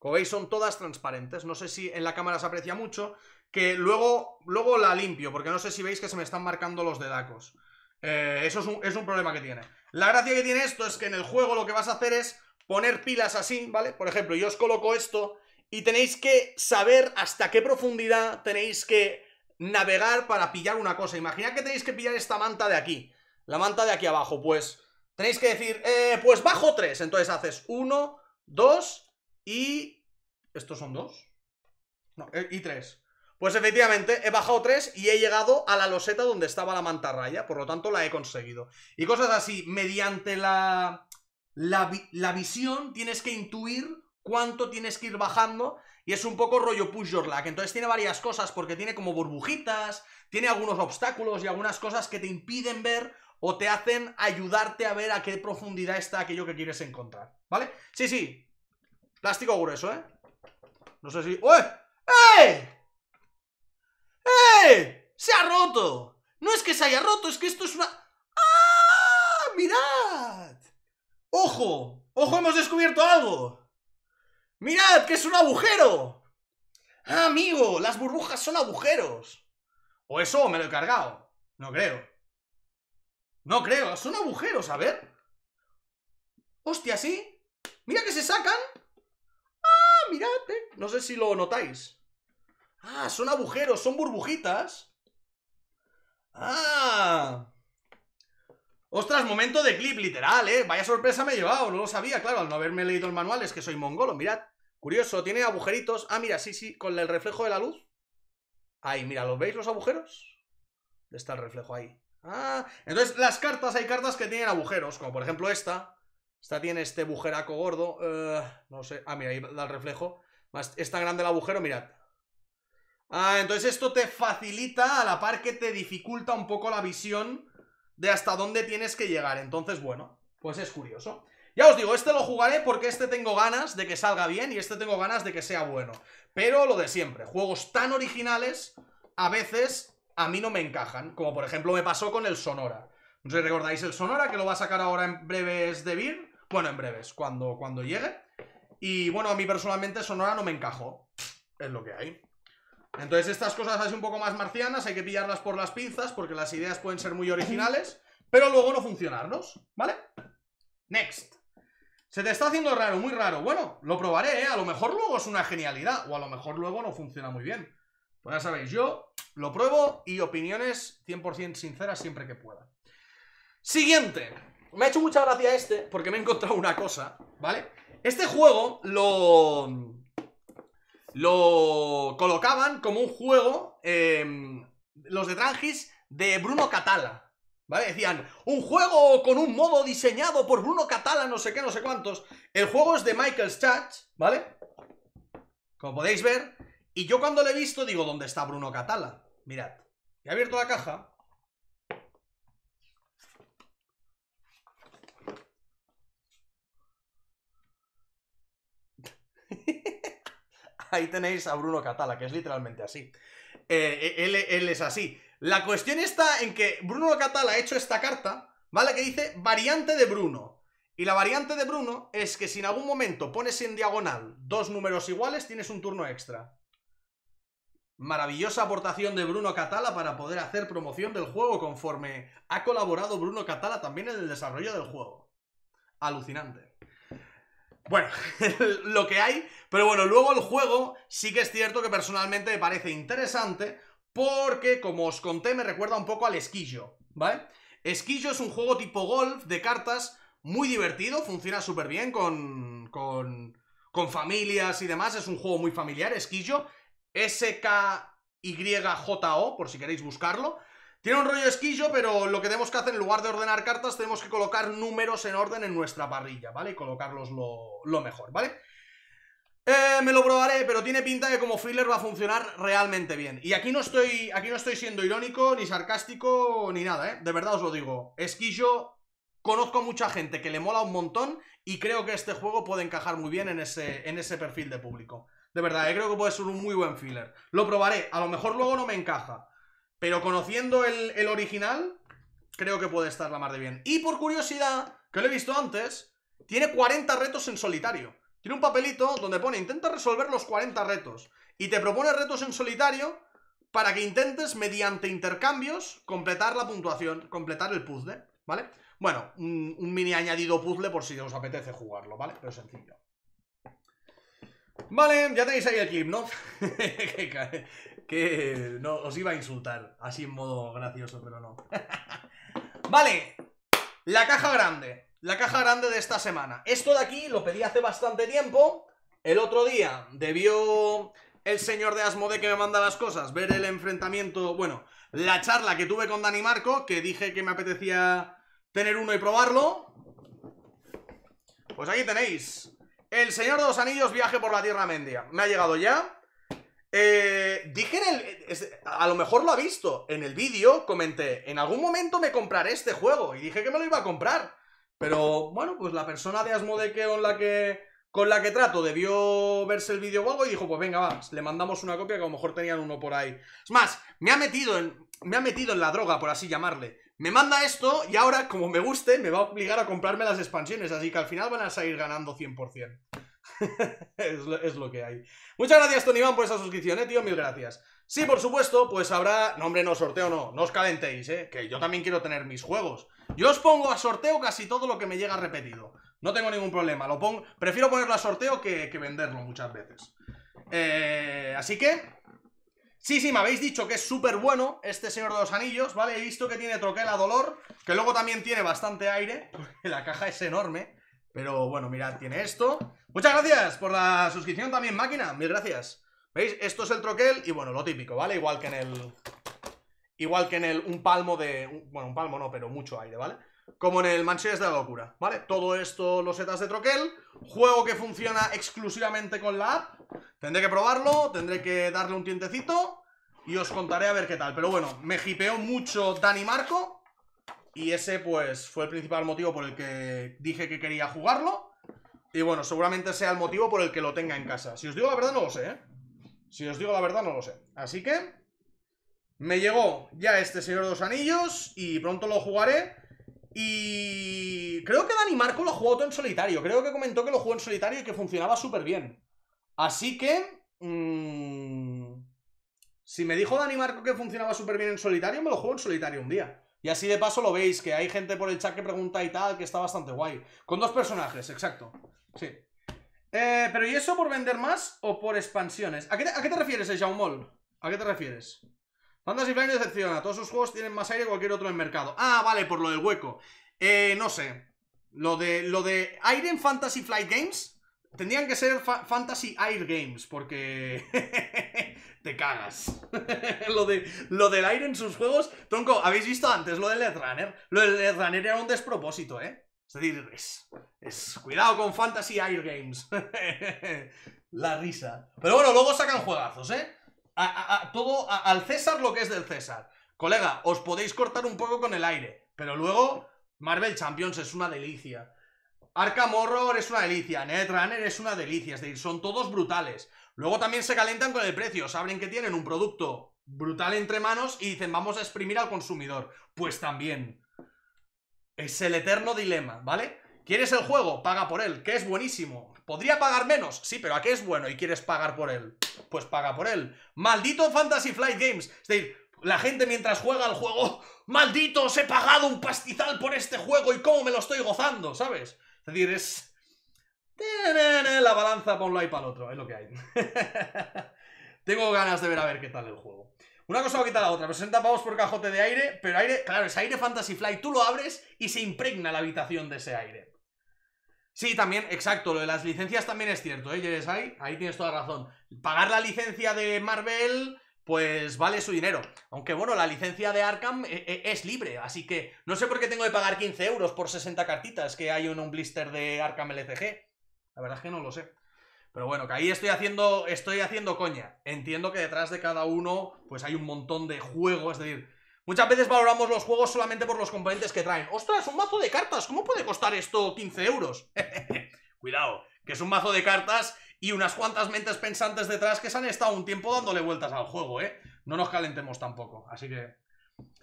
Como veis, son todas transparentes. No sé si en la cámara se aprecia mucho, que luego, luego la limpio, porque no sé si veis que se me están marcando los dedacos. Eh, eso es un, es un problema que tiene. La gracia que tiene esto es que en el juego lo que vas a hacer es poner pilas así, ¿vale? Por ejemplo, yo os coloco esto y tenéis que saber hasta qué profundidad tenéis que navegar para pillar una cosa. Imaginad que tenéis que pillar esta manta de aquí, la manta de aquí abajo, pues tenéis que decir, eh, pues bajo 3, entonces haces 1, 2 y... ¿Estos son 2? No, eh, y 3. Pues efectivamente, he bajado 3 y he llegado a la loseta donde estaba la mantarraya, por lo tanto la he conseguido. Y cosas así, mediante la, la, la visión tienes que intuir cuánto tienes que ir bajando y es un poco rollo push your luck. Entonces tiene varias cosas porque tiene como burbujitas, tiene algunos obstáculos y algunas cosas que te impiden ver o te hacen ayudarte a ver a qué profundidad está aquello que quieres encontrar, ¿vale? Sí, sí, plástico grueso, ¿eh? No sé si... ¡Uy! ¡Eh! ¡Eh! ¡Se ha roto! No es que se haya roto, es que esto es una... ¡Ah! ¡Mirad! ¡Ojo! ¡Ojo, hemos descubierto algo! ¡Mirad, que es un agujero! ¡Ah, amigo! Las burbujas son agujeros. O eso me lo he cargado. No creo. No creo, son agujeros, a ver. Hostia, ¿sí? Mira que se sacan. Ah, mirad, eh. No sé si lo notáis. Ah, son agujeros, son burbujitas. Ah. Ostras, momento de clip, literal, ¿eh? Vaya sorpresa me he llevado, no lo sabía, claro, al no haberme leído el manual, es que soy mongolo, mirad. Curioso, tiene agujeritos. Ah, mira, sí, sí, con el reflejo de la luz. Ahí, mira, ¿los veis los agujeros? ¿Dónde está el reflejo ahí? Ah, entonces las cartas, hay cartas que tienen agujeros, como por ejemplo esta. Esta tiene este agujeraco gordo. Eh, no sé. Ah, mira, ahí da el reflejo. Es tan grande el agujero, mirad. Ah, entonces esto te facilita a la par que te dificulta un poco la visión de hasta dónde tienes que llegar. Entonces, bueno, pues es curioso. Ya os digo, este lo jugaré porque este tengo ganas de que salga bien y este tengo ganas de que sea bueno. Pero lo de siempre, juegos tan originales a veces a mí no me encajan. Como por ejemplo me pasó con el Sonora. No sé recordáis el Sonora, que lo va a sacar ahora en breves de Vir. Bueno, en breves, cuando, cuando llegue. Y bueno, a mí personalmente Sonora no me encajó. Es lo que hay. Entonces estas cosas así un poco más marcianas hay que pillarlas por las pinzas porque las ideas pueden ser muy originales, pero luego no funcionarnos, ¿vale? Next. Se te está haciendo raro, muy raro. Bueno, lo probaré, ¿eh? A lo mejor luego es una genialidad o a lo mejor luego no funciona muy bien. Pues ya sabéis, yo lo pruebo y opiniones 100% sinceras siempre que pueda. Siguiente. Me ha hecho mucha gracia este porque me he encontrado una cosa, ¿vale? Este juego lo lo colocaban como un juego, em, los de Trangis, de Bruno Catala. ¿Vale? Decían, un juego con un modo diseñado por Bruno Catala, no sé qué, no sé cuántos. El juego es de Michael Chatch, ¿vale? Como podéis ver. Y yo cuando lo he visto digo, ¿dónde está Bruno Catala? Mirad. He abierto la caja. ahí tenéis a Bruno Catala, que es literalmente así. Eh, él, él, es así. La cuestión está en que Bruno Catala ha hecho esta carta, ¿vale? Que dice variante de Bruno. Y la variante de Bruno es que si en algún momento pones en diagonal dos números iguales, tienes un turno extra. Maravillosa aportación de Bruno Catala para poder hacer promoción del juego conforme ha colaborado Bruno Catala también en el desarrollo del juego. Alucinante. Bueno, lo que hay. Pero bueno, luego el juego sí que es cierto que personalmente me parece interesante porque, como os conté, me recuerda un poco al esquillo, ¿vale? Esquillo es un juego tipo golf de cartas muy divertido, funciona súper bien con, con, con familias y demás, es un juego muy familiar, esquillo, S-K-Y-J-O, por si queréis buscarlo. Tiene un rollo esquillo, pero lo que tenemos que hacer en lugar de ordenar cartas, tenemos que colocar números en orden en nuestra parrilla, ¿vale? Y colocarlos lo, mejor, ¿vale? Eh, me lo probaré, pero tiene pinta de como filler va a funcionar realmente bien. Y aquí no estoy, aquí no estoy siendo irónico, ni sarcástico, ni nada, ¿eh? De verdad os lo digo. Esquillo, conozco a mucha gente que le mola un montón y creo que este juego puede encajar muy bien en ese, en ese perfil de público. De verdad, eh, creo que puede ser un muy buen filler. Lo probaré, a lo mejor luego no me encaja. Pero conociendo el, original, creo que puede estar la mar de bien. Y por curiosidad, que lo he visto antes, tiene 40 retos en solitario. Tiene un papelito donde pone intenta resolver los 40 retos. Y te propone retos en solitario para que intentes, mediante intercambios, completar la puntuación, completar el puzzle, ¿vale? Bueno, un, mini añadido puzzle por si os apetece jugarlo, ¿vale? Pero sencillo. Vale, ya tenéis ahí el clip, ¿no? que, no os iba a insultar, así en modo gracioso, pero no. vale, la caja grande. La caja grande de esta semana. Esto de aquí lo pedí hace bastante tiempo. El otro día debió el señor de Asmode que me manda las cosas ver el enfrentamiento, bueno, la charla que tuve con Dani Marco, que dije que me apetecía tener uno y probarlo. Pues aquí tenéis. El Señor de los Anillos, viaje por la Tierra Mendia. Me ha llegado ya. Eh, dije en el... A lo mejor lo ha visto. En el vídeo comenté, en algún momento me compraré este juego. Y dije que me lo iba a comprar. Pero, bueno, pues la persona de Asmode con la que... Con la que trato debió verse el vídeo o algo y dijo, pues venga, vamos, le mandamos una copia que a lo mejor tenían uno por ahí. Es más, me ha metido en, me ha metido en la droga, por así llamarle. Me manda esto y ahora, como me guste, me va a obligar a comprarme las expansiones, así que al final van a salir ganando 100%. es, lo, que hay. Muchas gracias, Tony Iván, por esa suscripción, eh, tío, mil gracias. Sí, por supuesto, pues habrá... No, hombre, no, sorteo no, no os calentéis, eh, que yo también quiero tener mis juegos. Yo os pongo a sorteo casi todo lo que me llega repetido. No tengo ningún problema, lo pongo... Prefiero ponerlo a sorteo que, que venderlo muchas veces. Eh, así que, Sí, sí, me habéis dicho que es súper bueno este Señor de los Anillos, ¿vale? He visto que tiene troquel a dolor, que luego también tiene bastante aire, porque la caja es enorme. Pero bueno, mirad, tiene esto. Muchas gracias por la suscripción también, máquina, mil gracias. ¿Veis? Esto es el troquel y bueno, lo típico, ¿vale? Igual que en el... Igual que en el... Un palmo de... Bueno, un palmo no, pero mucho aire, ¿vale? Como en el Mansiones de la Locura, ¿vale? Todo esto, los setas de troquel. Juego que funciona exclusivamente con la app. Tendré que probarlo, tendré que darle un tientecito y os contaré a ver qué tal. Pero bueno, me hipeó mucho Dani Marco y ese pues fue el principal motivo por el que dije que quería jugarlo. Y bueno, seguramente sea el motivo por el que lo tenga en casa. Si os digo la verdad no lo sé, ¿eh? Si os digo la verdad no lo sé. Así que me llegó ya este Señor de los Anillos y pronto lo jugaré. Y creo que Dani Marco lo jugó todo en solitario. Creo que comentó que lo jugó en solitario y que funcionaba súper bien. Así que... Mmm, si me dijo Dani Marco que funcionaba súper bien en solitario, me lo juego en solitario un día. Y así de paso lo veis, que hay gente por el chat que pregunta y tal, que está bastante guay. Con dos personajes, exacto. Sí. Eh, pero ¿y eso por vender más o por expansiones? ¿A qué te, a qué te refieres, Jaumol? ¿A qué te refieres? Fantasy Flight decepciona. Todos sus juegos tienen más aire que cualquier otro en el mercado. Ah, vale, por lo del hueco. Eh, no sé. Lo de, lo de aire en Fantasy Flight Games Tendrían que ser Fantasy Air Games, porque te cagas. lo, de, lo del aire en sus juegos, tronco, ¿habéis visto antes lo del Runner? Lo del Runner era un despropósito, ¿eh? Es decir, es, cuidado con Fantasy Air Games. La risa. Pero bueno, luego sacan juegazos, ¿eh? A, todo, al César lo que es del César. Colega, os podéis cortar un poco con el aire, pero luego Marvel Champions es una delicia. Arkham Horror es una delicia, Netrunner es una delicia, es decir, son todos brutales. Luego también se calentan con el precio, saben que tienen un producto brutal entre manos y dicen vamos a exprimir al consumidor. Pues también. Es el eterno dilema, ¿vale? ¿Quieres el juego? Paga por él, que es buenísimo. ¿Podría pagar menos? Sí, pero ¿a qué es bueno y quieres pagar por él? Pues paga por él. Maldito Fantasy Flight Games. Es decir, la gente mientras juega al juego, malditos, he pagado un pastizal por este juego y cómo me lo estoy gozando, ¿sabes? Decir, es... La balanza para un lado y para el otro, es lo que hay. Tengo ganas de ver a ver qué tal el juego. Una cosa va a quitar la otra, 60 pavos por cajote de aire, pero aire, claro, es aire Fantasy Flight, tú lo abres y se impregna la habitación de ese aire. Sí, también, exacto, lo de las licencias también es cierto, ¿eh, ahí tienes toda razón. Pagar la licencia de Marvel pues vale su dinero. Aunque bueno, la licencia de Arkham eh, eh, es libre, así que no sé por qué tengo que pagar 15 euros por 60 cartitas que hay en un blister de Arkham LCG. La verdad es que no lo sé. Pero bueno, que ahí estoy haciendo, estoy haciendo coña. Entiendo que detrás de cada uno, pues hay un montón de juegos, es decir, muchas veces valoramos los juegos solamente por los componentes que traen. ¡Ostras, un mazo de cartas! ¿Cómo puede costar esto 15 euros? Cuidado, que es un mazo de cartas y unas cuantas mentes pensantes detrás que se han estado un tiempo dándole vueltas al juego, ¿eh? No nos calentemos tampoco, así que...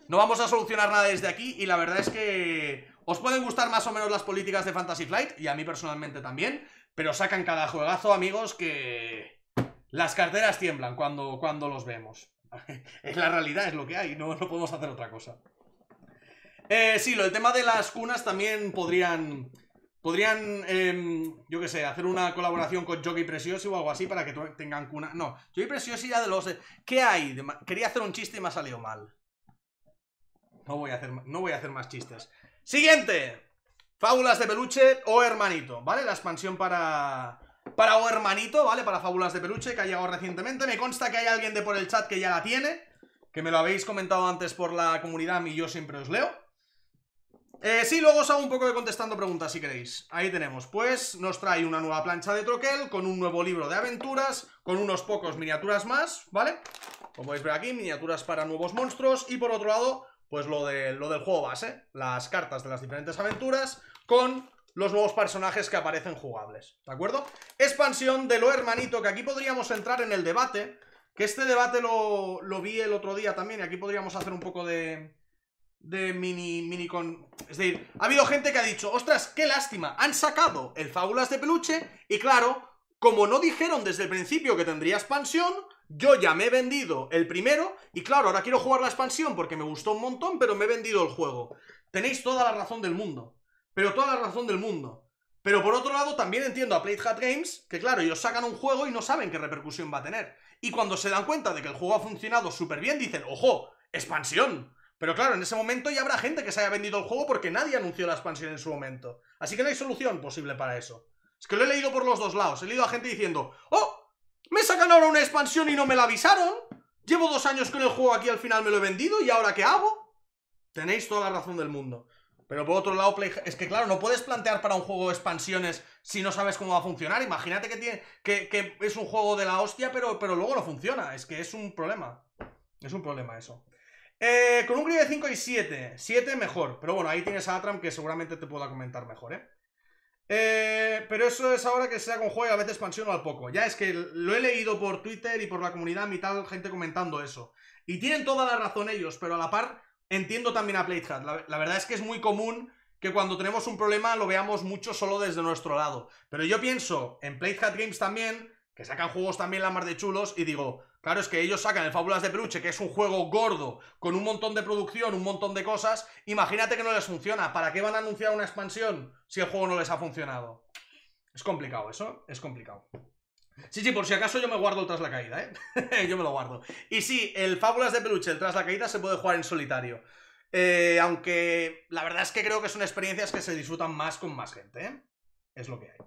No vamos a solucionar nada desde aquí y la verdad es que os pueden gustar más o menos las políticas de Fantasy Flight y a mí personalmente también, pero sacan cada juegazo, amigos, que las carteras tiemblan cuando, cuando los vemos. es la realidad, es lo que hay, no, no podemos hacer otra cosa. Eh, sí, lo del tema de las cunas también podrían Podrían, em, yo qué sé, hacer una colaboración con Jockey Preciosi o algo así para que tengan cuna. No, Jockey Preciosi ya de los. ¿Qué hay? Quería hacer un chiste y me ha salido mal. No voy a hacer, no voy a hacer más chistes. Siguiente. Fábulas de peluche o hermanito, ¿vale? La expansión para... Para o hermanito, ¿vale? Para fábulas de peluche que ha llegado recientemente. Me consta que hay alguien de por el chat que ya la tiene. Que me lo habéis comentado antes por la comunidad y yo siempre os leo. Eh, sí, luego os hago un poco de contestando preguntas si queréis. Ahí tenemos, pues nos trae una nueva plancha de troquel con un nuevo libro de aventuras, con unos pocos miniaturas más, ¿vale? Como podéis ver aquí, miniaturas para nuevos monstruos y por otro lado, pues lo, de, lo del juego base, las cartas de las diferentes aventuras con los nuevos personajes que aparecen jugables, ¿de acuerdo? Expansión de lo hermanito, que aquí podríamos entrar en el debate, que este debate lo, lo vi el otro día también y aquí podríamos hacer un poco de, de mini, mini con... Es decir, ha habido gente que ha dicho, ostras, qué lástima, han sacado el Fábulas de Peluche y claro, como no dijeron desde el principio que tendría expansión, yo ya me he vendido el primero y claro, ahora quiero jugar la expansión porque me gustó un montón, pero me he vendido el juego. Tenéis toda la razón del mundo, pero toda la razón del mundo. Pero por otro lado, también entiendo a Playhat Games, que claro, ellos sacan un juego y no saben qué repercusión va a tener. Y cuando se dan cuenta de que el juego ha funcionado súper bien, dicen, ojo, expansión. Pero claro, en ese momento ya habrá gente que se haya vendido el juego porque nadie anunció la expansión en su momento. Así que no hay solución posible para eso. Es que lo he leído por los dos lados. He leído a gente diciendo, ¡Oh! ¿Me sacan ahora una expansión y no me la avisaron? Llevo dos años con el juego aquí, al final me lo he vendido y ¿ahora qué hago? Tenéis toda la razón del mundo. Pero por otro lado, es que claro, no puedes plantear para un juego expansiones si no sabes cómo va a funcionar. Imagínate que, tiene, que, es un juego de la hostia, pero, pero luego no funciona. Es que es un problema. Es un problema eso. Eh, con un grid de 5 y 7. 7 mejor. Pero bueno, ahí tienes a Atram que seguramente te pueda comentar mejor, ¿eh? ¿eh? pero eso es ahora que sea con juego y a veces expansión o al poco. Ya es que lo he leído por Twitter y por la comunidad tal, gente comentando eso. Y tienen toda la razón ellos, pero a la par entiendo también a Playhat. La, la verdad es que es muy común que cuando tenemos un problema lo veamos mucho solo desde nuestro lado. Pero yo pienso en Playhat Games también, que sacan juegos también la mar de chulos, y digo, Claro, es que ellos sacan el Fábulas de Peluche, que es un juego gordo, con un montón de producción, un montón de cosas. Imagínate que no les funciona. ¿Para qué van a anunciar una expansión si el juego no les ha funcionado? Es complicado eso, es complicado. Sí, sí, por si acaso yo me guardo el tras la caída, ¿eh? yo me lo guardo. Y sí, el Fábulas de Peluche, el tras la caída, se puede jugar en solitario. Eh, aunque la verdad es que creo que son experiencias que se disfrutan más con más gente, ¿eh? Es lo que hay.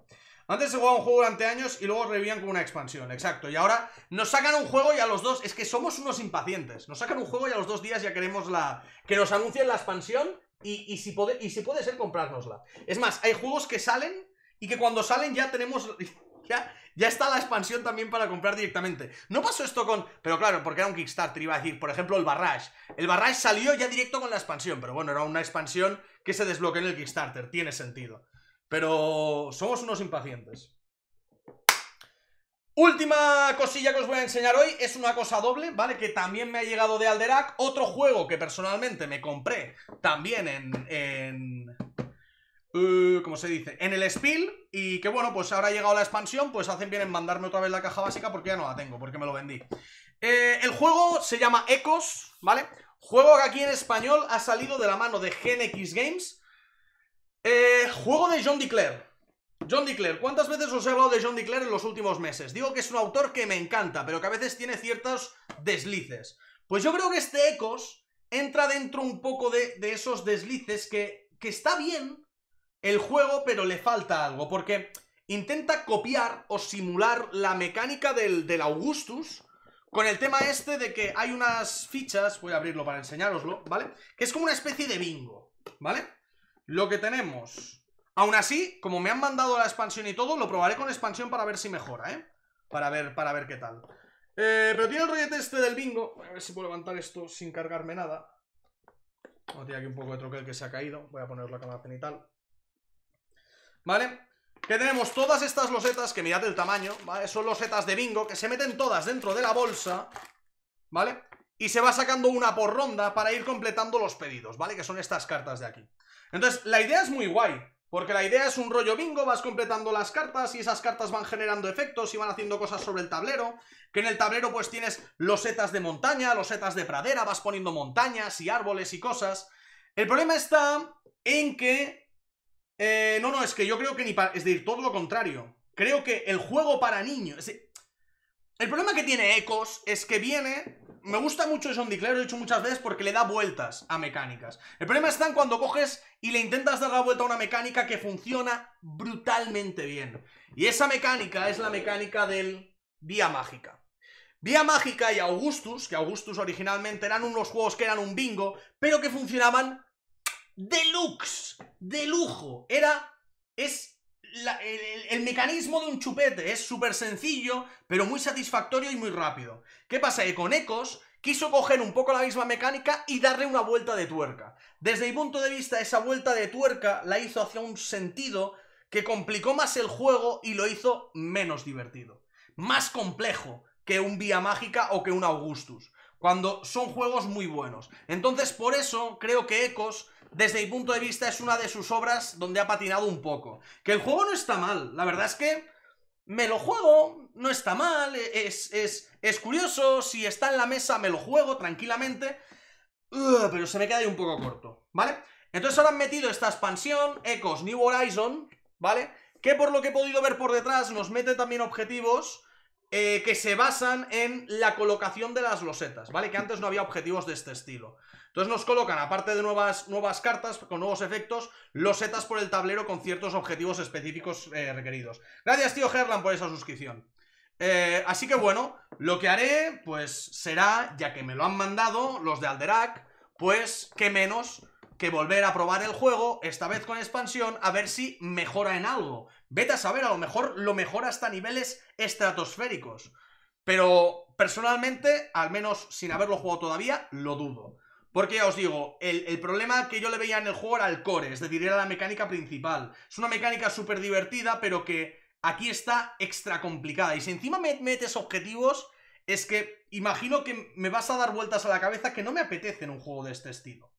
Antes se jugaba un juego durante años y luego revivían con una expansión, exacto. Y ahora nos sacan un juego y a los dos, es que somos unos impacientes. Nos sacan un juego y a los dos días ya queremos la que nos anuncien la expansión y, si, puede, y si puede ser comprárnosla. Es más, hay juegos que salen y que cuando salen ya tenemos... Ya, ya está la expansión también para comprar directamente. No pasó esto con... Pero claro, porque era un Kickstarter, iba a decir, por ejemplo, el Barrage. El Barrage salió ya directo con la expansión, pero bueno, era una expansión que se desbloqueó en el Kickstarter, tiene sentido. Pero somos unos impacientes. Última cosilla que os voy a enseñar hoy es una cosa doble, ¿vale? Que también me ha llegado de Alderac. Otro juego que personalmente me compré también en... en uh, ¿Cómo se dice? En el Spiel. Y que bueno, pues ahora ha llegado la expansión, pues hacen bien en mandarme otra vez la caja básica porque ya no la tengo, porque me lo vendí. Eh, el juego se llama Ecos, ¿vale? Juego que aquí en español ha salido de la mano de Gen X Games. Eh, juego de John DeClair. John DeClair, ¿cuántas veces os he hablado de John DeClair en los últimos meses? Digo que es un autor que me encanta, pero que a veces tiene ciertos deslices. Pues yo creo que este Ecos entra dentro un poco de, esos deslices que, que está bien el juego, pero le falta algo, porque intenta copiar o simular la mecánica del, del Augustus, con el tema este de que hay unas fichas, voy a abrirlo para enseñároslo, ¿vale? Que es como una especie de bingo, ¿vale? Lo que tenemos... Aún así, como me han mandado la expansión y todo, lo probaré con expansión para ver si mejora, ¿eh? Para ver, para ver qué tal. Eh, pero tiene el rollete este del bingo. A ver si puedo levantar esto sin cargarme nada. No, tiene aquí un poco de troquel que se ha caído. Voy a poner la cámara cenital. ¿Vale? Que tenemos todas estas losetas, que mirad el tamaño, ¿vale? Son losetas de bingo que se meten todas dentro de la bolsa, ¿vale? Y se va sacando una por ronda para ir completando los pedidos, ¿vale? Que son estas cartas de aquí. Entonces, la idea es muy guay, porque la idea es un rollo bingo, vas completando las cartas y esas cartas van generando efectos y van haciendo cosas sobre el tablero, que en el tablero pues tienes los setas de montaña, los setas de pradera, vas poniendo montañas y árboles y cosas. El problema está en que Eh, no, no, es que yo creo que ni para... Es decir, todo lo contrario. Creo que el juego para niños... el problema que tiene Ecos es que viene... Me gusta mucho John Declare, lo he dicho muchas veces, porque le da vueltas a mecánicas. El problema está en cuando coges y le intentas dar la vuelta a una mecánica que funciona brutalmente bien. Y esa mecánica es la mecánica del Vía Mágica. Vía Mágica y Augustus, que Augustus originalmente eran unos juegos que eran un bingo, pero que funcionaban deluxe, de lujo. Era, es el, mecanismo de un chupete, es súper sencillo, pero muy satisfactorio y muy rápido. ¿Qué pasa? Que con Ecos quiso coger un poco la misma mecánica y darle una vuelta de tuerca. Desde mi punto de vista, esa vuelta de tuerca la hizo hacia un sentido que complicó más el juego y lo hizo menos divertido. Más complejo que un Vía Mágica o que un Augustus. Cuando son juegos muy buenos. Entonces, por eso creo que Ecos desde mi punto de vista, es una de sus obras donde ha patinado un poco. Que el juego no está mal, la verdad es que me lo juego, no está mal, es, es, es curioso, si está en la mesa me lo juego tranquilamente, pero se me queda ahí un poco corto, ¿vale? Entonces ahora han metido esta expansión, Ecos New Horizon, ¿vale? Que por lo que he podido ver por detrás nos mete también objetivos eh, que se basan en la colocación de las losetas, ¿vale? Que antes no había objetivos de este estilo. Entonces nos colocan, aparte de nuevas, nuevas cartas con nuevos efectos, losetas por el tablero con ciertos objetivos específicos eh, requeridos. Gracias, tío Herlan, por esa suscripción. Eh, así que bueno, lo que haré, pues será, ya que me lo han mandado los de Alderac, pues qué menos que volver a probar el juego, esta vez con expansión, a ver si mejora en algo. Vete a saber, a lo mejor lo mejora hasta niveles estratosféricos. Pero personalmente, al menos sin haberlo jugado todavía, lo dudo. Porque ya os digo, el, problema que yo le veía en el juego era el core, es decir, era la mecánica principal. Es una mecánica súper divertida, pero que aquí está extra complicada. Y si encima me metes objetivos, es que imagino que me vas a dar vueltas a la cabeza que no me apetece en un juego de este estilo.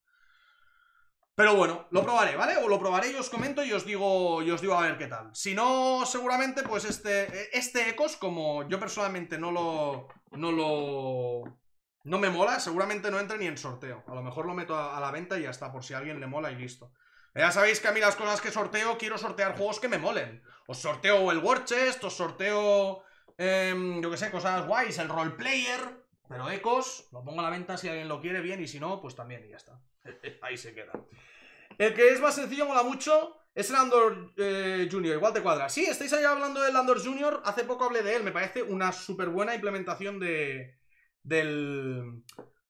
Pero bueno, lo probaré, ¿vale? O lo probaré y os comento y os digo, y os digo a ver qué tal. Si no, seguramente, pues este, este Ecos, como yo personalmente no lo, no lo, no me mola, seguramente no entre ni en sorteo. A lo mejor lo meto a, la venta y ya está, por si a alguien le mola y listo. Ya sabéis que a mí las cosas que sorteo, quiero sortear juegos que me molen. Os sorteo el War Chest, os sorteo, em, yo que sé, cosas guays, el roleplayer. Pero Ecos, lo pongo a la venta si alguien lo quiere bien y si no, pues también y ya está. Ahí se queda. El que es más sencillo, mola mucho, es el Andor eh, Junior, igual te cuadra. Sí, estáis ahí hablando del Andor Junior, hace poco hablé de él, me parece una súper buena implementación de, del,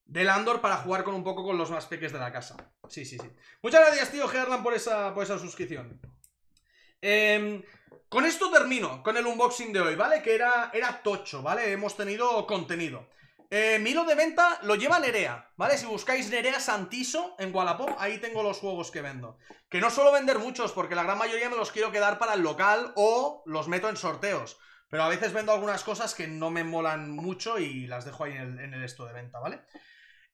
del Andor para jugar con un poco con los más peques de la casa. Sí, sí, sí. Muchas gracias, tío Gerlan, por esa, por esa suscripción. Em, con esto termino, con el unboxing de hoy, ¿vale? Que era, era tocho, ¿vale? Hemos tenido contenido. Eh, de venta lo lleva Nerea, ¿vale? Si buscáis Nerea Santiso en Wallapop, ahí tengo los juegos que vendo. Que no suelo vender muchos, porque la gran mayoría me los quiero quedar para el local o los meto en sorteos. Pero a veces vendo algunas cosas que no me molan mucho y las dejo ahí en el, esto de venta, ¿vale?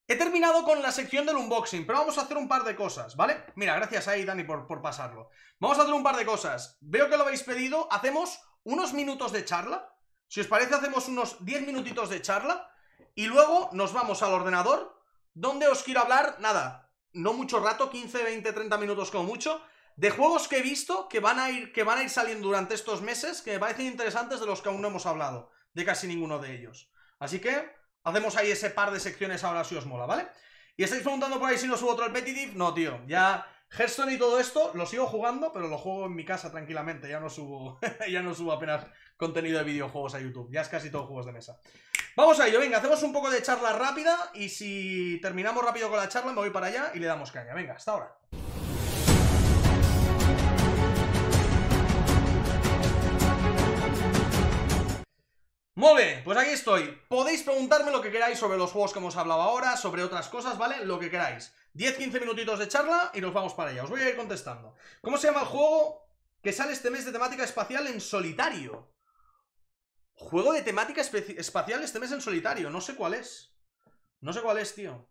He terminado con la sección del unboxing, pero vamos a hacer un par de cosas, ¿vale? Mira, gracias ahí, Dani, por, por pasarlo. Vamos a hacer un par de cosas. Veo que lo habéis pedido. Hacemos unos minutos de charla. Si os parece, hacemos unos 10 minutitos de charla. Y luego nos vamos al ordenador, donde os quiero hablar, nada, no mucho rato, 15, 20, 30 minutos como mucho, de juegos que he visto que van, a ir, que van a ir saliendo durante estos meses, que me parecen interesantes de los que aún no hemos hablado, de casi ninguno de ellos. Así que hacemos ahí ese par de secciones ahora si os mola, ¿vale? Y estáis preguntando por ahí si no subo otro repetitive, no, tío, ya... Hearthstone y todo esto lo sigo jugando, pero lo juego en mi casa tranquilamente. Ya no subo, ya no subo apenas contenido de videojuegos a YouTube. Ya es casi todo juegos de mesa. Vamos a ello, venga, hacemos un poco de charla rápida y si terminamos rápido con la charla me voy para allá y le damos caña. Venga, hasta ahora. Muy pues aquí estoy. Podéis preguntarme lo que queráis sobre los juegos que hemos hablado ahora, sobre otras cosas, ¿vale? Lo que queráis. 10-15 minutitos de charla y nos vamos para allá. Os voy a ir contestando. ¿Cómo se llama el juego que sale este mes de temática espacial en solitario? Juego de temática espacial este mes en solitario. No sé cuál es. No sé cuál es, tío.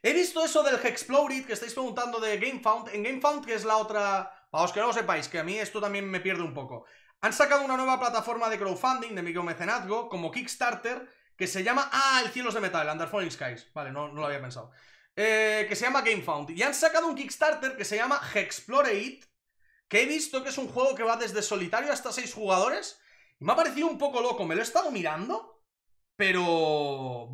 He visto eso del Hexploded que estáis preguntando de GameFound. En GameFound, que es la otra... Para los que no lo sepáis, que a mí esto también me pierde un poco. Han sacado una nueva plataforma de crowdfunding, de micromecenazgo, como Kickstarter, que se llama... Ah, el Cielos de Metal, Under Falling Skies. Vale, no, lo había pensado. Eh, que se llama GameFound. Y han sacado un Kickstarter que se llama Hexplore que he visto que es un juego que va desde solitario hasta 6 jugadores. Me ha parecido un poco loco. Me lo he estado mirando, pero...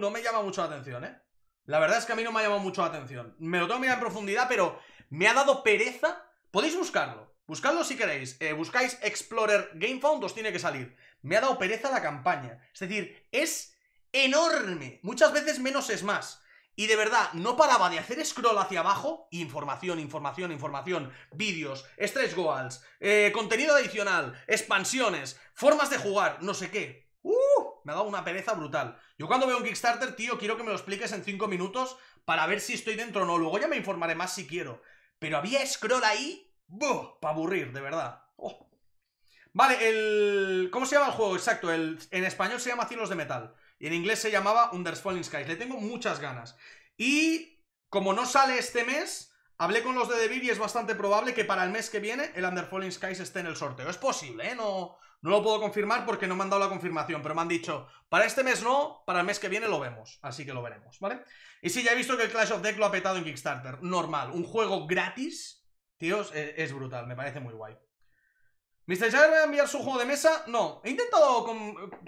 no me llama mucho la atención, ¿eh? La verdad es que a mí no me ha llamado mucho la atención. Me lo tengo que mirar en profundidad, pero me ha dado pereza. Podéis buscarlo. Buscadlo si queréis. Eh, buscáis Explorer GameFound, os tiene que salir. Me ha dado pereza la campaña. Es decir, es enorme. Muchas veces menos es más. Y de verdad, no paraba de hacer scroll hacia abajo. Información, información, información. Vídeos, stretch goals, eh, contenido adicional, expansiones, formas de jugar, no sé qué. ¡Uh! Me ha dado una pereza brutal. Yo cuando veo un Kickstarter, tío, quiero que me lo expliques en 5 minutos para ver si estoy dentro o no. Luego ya me informaré más si quiero. Pero había scroll ahí, ¡buh! Para aburrir, de verdad. Oh. Vale, el... ¿Cómo se llama el juego? Exacto, el... en español se llama Cielos de Metal. Y en inglés se llamaba Under's Falling Skies. Le tengo muchas ganas. Y como no sale este mes, hablé con los de Devir y es bastante probable que para el mes que viene el Under Falling Skies esté en el sorteo. Es posible, ¿eh? No, no lo puedo confirmar porque no me han dado la confirmación, pero me han dicho, para este mes no, para el mes que viene lo vemos. Así que lo veremos, ¿vale? Y sí, ya he visto que el Clash of Deck lo ha petado en Kickstarter. Normal, un juego gratis, tíos, es, es brutal, me parece muy guay. ¿Mr. Jagger va a enviar su juego de mesa? No. He intentado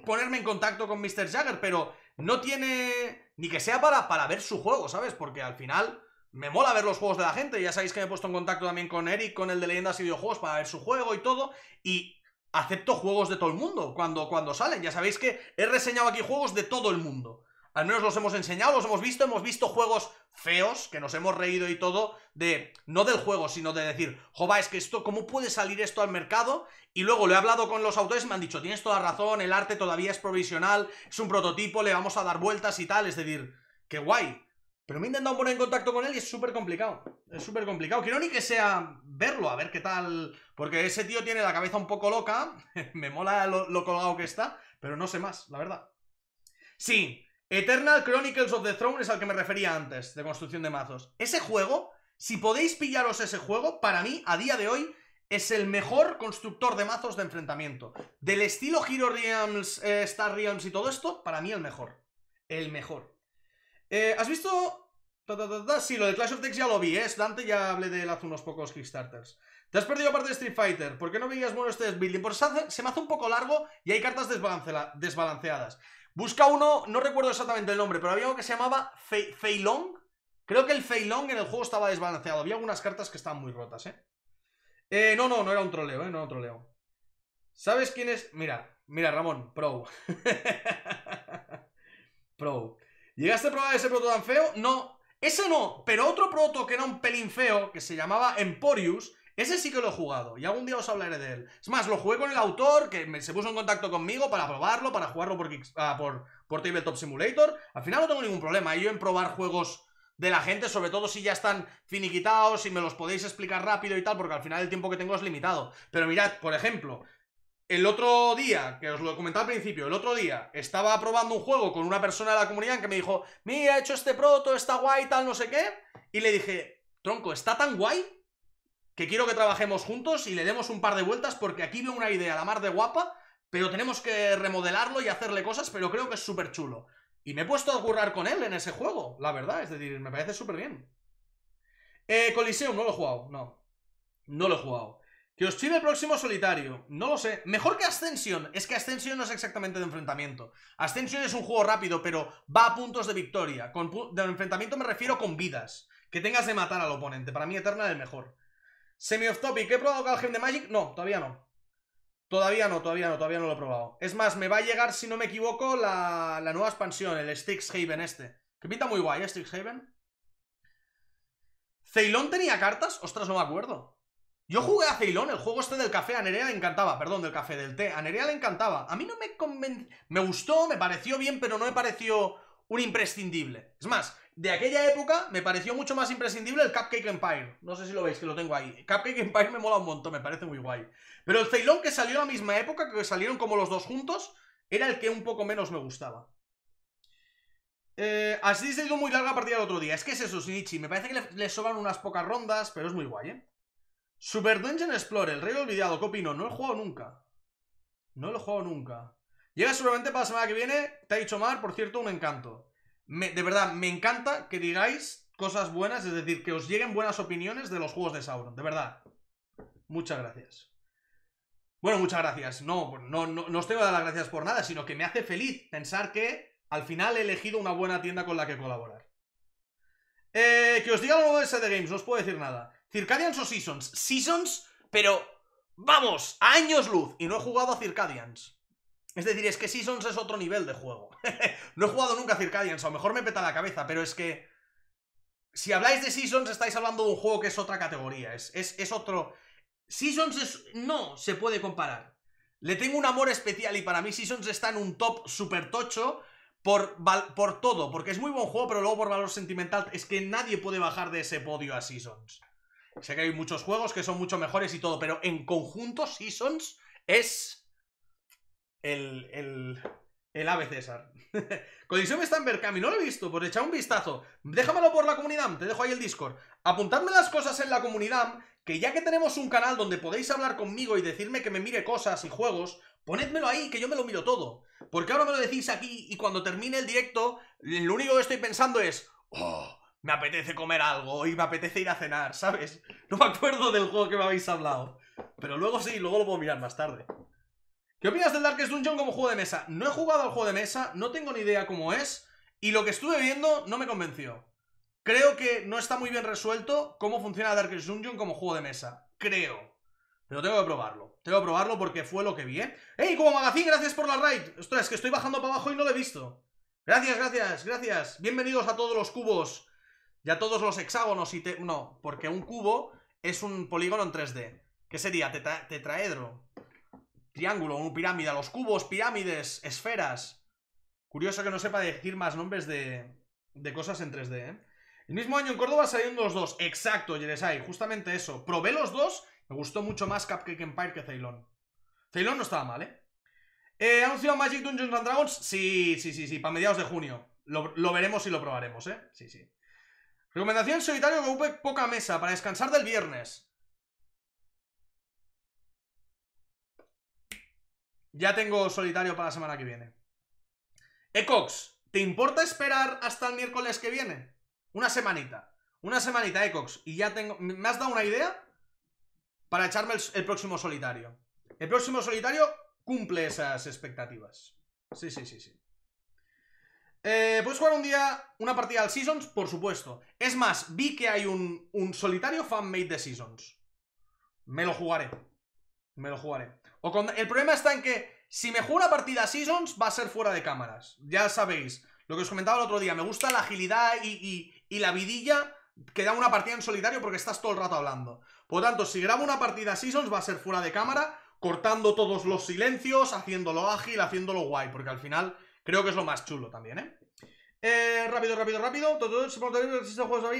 ponerme en contacto con Mr. Jagger, pero no tiene... Ni que sea para, para ver su juego, ¿sabes? Porque al final me mola ver los juegos de la gente. Ya sabéis que me he puesto en contacto también con Eric, con el de leyendas y videojuegos, para ver su juego y todo. Y acepto juegos de todo el mundo cuando, cuando salen. Ya sabéis que he reseñado aquí juegos de todo el mundo. Al menos los hemos enseñado, los hemos visto, hemos visto juegos feos, que nos hemos reído y todo, de, no del juego, sino de decir, jova, es que esto, ¿cómo puede salir esto al mercado? Y luego lo he hablado con los autores y me han dicho, tienes toda razón, el arte todavía es provisional, es un prototipo, le vamos a dar vueltas y tal, es decir, qué guay. Pero me he intentado poner en contacto con él y es súper complicado. Es súper complicado. Quiero ni que sea verlo, a ver qué tal. Porque ese tío tiene la cabeza un poco loca. me mola lo, lo colgado que está. Pero no sé más, la verdad. Sí, Eternal Chronicles of the Throne es al que me refería antes, de construcción de mazos. Ese juego, si podéis pillaros ese juego, para mí, a día de hoy, es el mejor constructor de mazos de enfrentamiento. Del estilo Hero Realms, eh, Star Realms y todo esto, para mí el mejor. El mejor. Eh, ¿Has visto...? Sí, lo de Clash of Decks ya lo vi, ¿eh? Dante ya hablé de él hace unos pocos Kickstarters. Te has perdido parte de Street Fighter. ¿Por qué no veías bueno este building? Pues se me hace un poco largo y hay cartas desbalanceadas. Busca uno, no recuerdo exactamente el nombre, pero había algo que se llamaba Feilong. Creo que el Feilong en el juego estaba desbalanceado. Había algunas cartas que estaban muy rotas, ¿eh? Eh, no, no, no era un troleo, ¿eh? No era un troleo. ¿Sabes quién es? Mira, mira, Ramón, pro. pro. ¿Llegaste a probar ese proto tan feo? No. Ese no, pero otro proto que era un pelín feo, que se llamaba Emporius, ese sí que lo he jugado y algún día os hablaré de él. Es más, lo jugué con el autor que se puso en contacto conmigo para probarlo, para jugarlo por, uh, por, por Tabletop Simulator. Al final no tengo ningún problema. Yo en probar juegos de la gente, sobre todo si ya están finiquitados y me los podéis explicar rápido y tal, porque al final el tiempo que tengo es limitado. Pero mirad, por ejemplo, el otro día, que os lo he comentado al principio, el otro día estaba probando un juego con una persona de la comunidad que me dijo, mira, he hecho este proto, está guay, tal, no sé qué. Y le dije, tronco, está tan guay que quiero que trabajemos juntos y le demos un par de vueltas porque aquí veo una idea la mar de guapa, pero tenemos que remodelarlo y hacerle cosas, pero creo que es súper chulo. Y me he puesto a currar con él en ese juego, la verdad, es decir, me parece súper bien. Eh, Coliseum, no lo he jugado, no. No lo he jugado. Que os chive el próximo solitario. No lo sé. Mejor que Ascension. Es que Ascension no es exactamente de enfrentamiento. Ascension es un juego rápido, pero va a puntos de victoria. De enfrentamiento me refiero con vidas. Que tengas de matar al oponente. Para mí Eternal es el mejor. Semi-off topic, ¿he probado Calgem de Magic? No, todavía no. Todavía no, todavía no, todavía no lo he probado. Es más, me va a llegar, si no me equivoco, la, nueva expansión, el Strixhaven este. Que pinta muy guay, ¿eh? Strixhaven. ¿Ceylon tenía cartas? Ostras, no me acuerdo. Yo jugué a Ceylon, el juego este del café, a Nerea le encantaba, perdón, del café, del té, a Nerea le encantaba. A mí no me convenció, me gustó, me pareció bien, pero no me pareció un imprescindible. Es más, de aquella época me pareció mucho más imprescindible el Cupcake Empire. No sé si lo veis, que lo tengo ahí. Cupcake Empire me mola un montón, me parece muy guay. Pero el Ceylon que salió a la misma época, que salieron como los dos juntos, era el que un poco menos me gustaba. Eh, así se ido muy larga partida el otro día. Es que es eso, Shinichi. Me parece que le, sobran unas pocas rondas, pero es muy guay, ¿eh? Super Dungeon Explorer, el rey olvidado, ¿qué opino? No lo he jugado nunca. No lo he jugado nunca. Llega seguramente para la semana que viene. Te ha dicho Mar, por cierto, un encanto. de verdad, me encanta que digáis cosas buenas, es decir, que os lleguen buenas opiniones de los juegos de Sauron. De verdad. Muchas gracias. Bueno, muchas gracias. No, no, no, no os tengo que dar las gracias por nada, sino que me hace feliz pensar que al final he elegido una buena tienda con la que colaborar. Eh, que os diga algo de SD Games, no os puedo decir nada. Circadians o Seasons. Seasons, pero vamos, años luz. Y no he jugado a Circadians. Es decir, es que Seasons es otro nivel de juego. no he jugado nunca a Circadians, a lo mejor me peta la cabeza, pero es que... Si habláis de Seasons, estáis hablando de un juego que es otra categoría. Es, es, es otro... Seasons no se puede comparar. Le tengo un amor especial y para mí Seasons está en un top super tocho por, por todo, porque es muy buen juego, pero luego por valor sentimental es que nadie puede bajar de ese podio a Seasons. Sé que hay muchos juegos que son mucho mejores y todo, pero en conjunto Seasons es el, el, el ave César. Colisión está en Berkami, no lo he visto, pues echa un vistazo. Déjamelo por la comunidad, te dejo ahí el Discord. Apuntadme las cosas en la comunidad, que ya que tenemos un canal donde podéis hablar conmigo y decirme que me mire cosas y juegos, ponedmelo ahí, que yo me lo miro todo. Porque ahora me lo decís aquí y cuando termine el directo, lo único que estoy pensando es... Oh, me apetece comer algo y me apetece ir a cenar, ¿sabes? No me acuerdo del juego que me habéis hablado. Pero luego sí, luego lo puedo mirar más tarde. ¿Qué opinas del Darkest Dungeon como juego de mesa? No he jugado al juego de mesa, no tengo ni idea cómo es, y lo que estuve viendo no me convenció. Creo que no está muy bien resuelto cómo funciona Darkest Dungeon como juego de mesa. Creo. Pero tengo que probarlo. Tengo que probarlo porque fue lo que vi, ¿eh? ¡Ey, como magazine! Gracias por la raid. Ostras, que estoy bajando para abajo y no lo he visto. Gracias, gracias, gracias. Bienvenidos a todos los cubos y a todos los hexágonos y te... No, porque un cubo es un polígono en 3D. ¿Qué sería? tetraedro triángulo, un pirámide, los cubos, pirámides, esferas. Curioso que no sepa decir más nombres de, de cosas en 3D, ¿eh? El mismo año en Córdoba salieron los dos. Exacto, Yeresai, justamente eso. Probé los dos, me gustó mucho más Cupcake Empire que Ceylon. Ceylon no estaba mal, ¿eh? ¿Eh ¿Anunció Magic Dungeons and Dragons? Sí, sí, sí, sí, para mediados de junio. Lo, lo, veremos y lo probaremos, ¿eh? Sí, sí. Recomendación solitario que ocupe poca mesa para descansar del viernes. Ya tengo solitario para la semana que viene. Ecox, ¿te importa esperar hasta el miércoles que viene? Una semanita. Una semanita, Ecox. Y ya tengo... ¿Me has dado una idea? Para echarme el, próximo solitario. El próximo solitario cumple esas expectativas. Sí, sí, sí, sí. Eh, ¿Puedes jugar un día una partida al Seasons? Por supuesto. Es más, vi que hay un, un solitario fanmade de Seasons. Me lo jugaré. Me lo jugaré. El problema está en que si me juego una partida Seasons va a ser fuera de cámaras. Ya sabéis, lo que os comentaba el otro día, me gusta la agilidad y, la vidilla que da una partida en solitario porque estás todo el rato hablando. Por lo tanto, si grabo una partida Seasons va a ser fuera de cámara, cortando todos los silencios, haciéndolo ágil, haciéndolo guay, porque al final creo que es lo más chulo también, ¿eh? eh rápido, rápido, rápido.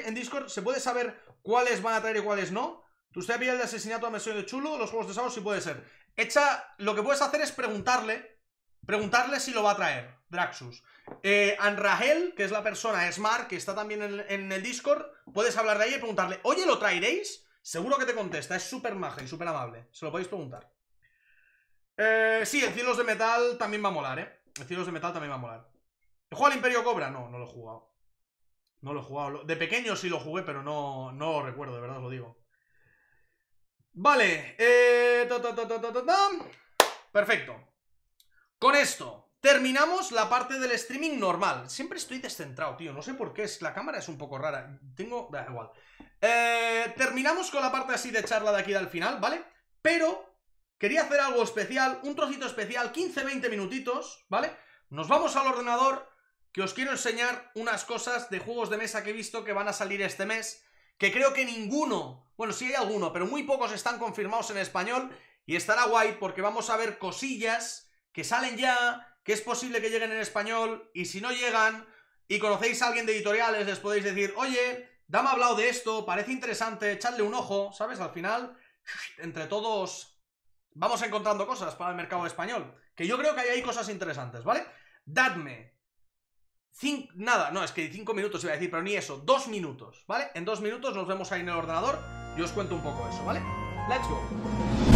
En Discord se puede saber cuáles van a traer y cuáles no. ¿Tú usted pilla el asesinato a de chulo? Los juegos de sábado sí puede ser. Echa, lo que puedes hacer es preguntarle, preguntarle si lo va a traer, Draxus. Eh, Anrahel, que es la persona Smart, que está también en, el Discord, puedes hablar de ahí y preguntarle, oye, ¿lo traeréis? Seguro que te contesta, es súper maja y súper amable. Se lo podéis preguntar. Eh, sí, el Cielos de Metal también va a molar, ¿eh? El Cielos de Metal también va a molar. ¿He jugado al Imperio Cobra? No, no lo he jugado. No lo he jugado. De pequeño sí lo jugué, pero no, no lo recuerdo, de verdad os lo digo. Vale, eh... Perfecto. Con esto, terminamos la parte del streaming normal. Siempre estoy descentrado, tío. No sé por qué. Es, la cámara es un poco rara. Tengo... Da igual. Eh, terminamos con la parte así de charla de aquí al final, ¿vale? Pero quería hacer algo especial, un trocito especial, 15-20 minutitos, ¿vale? Nos vamos al ordenador, que os quiero enseñar unas cosas de juegos de mesa que he visto que van a salir este mes que creo que ninguno, bueno, sí hay alguno, pero muy pocos están confirmados en español y estará guay porque vamos a ver cosillas que salen ya, que es posible que lleguen en español y si no llegan y conocéis a alguien de editoriales les podéis decir, oye, dame hablado de esto, parece interesante, echadle un ojo, ¿sabes? Al final, entre todos vamos encontrando cosas para el mercado español, que yo creo que hay ahí cosas interesantes, ¿vale? Dadme nada, no, es que cinco minutos iba a decir, pero ni eso, dos minutos, ¿vale? En dos minutos nos vemos ahí en el ordenador y os cuento un poco eso, ¿vale? Let's go.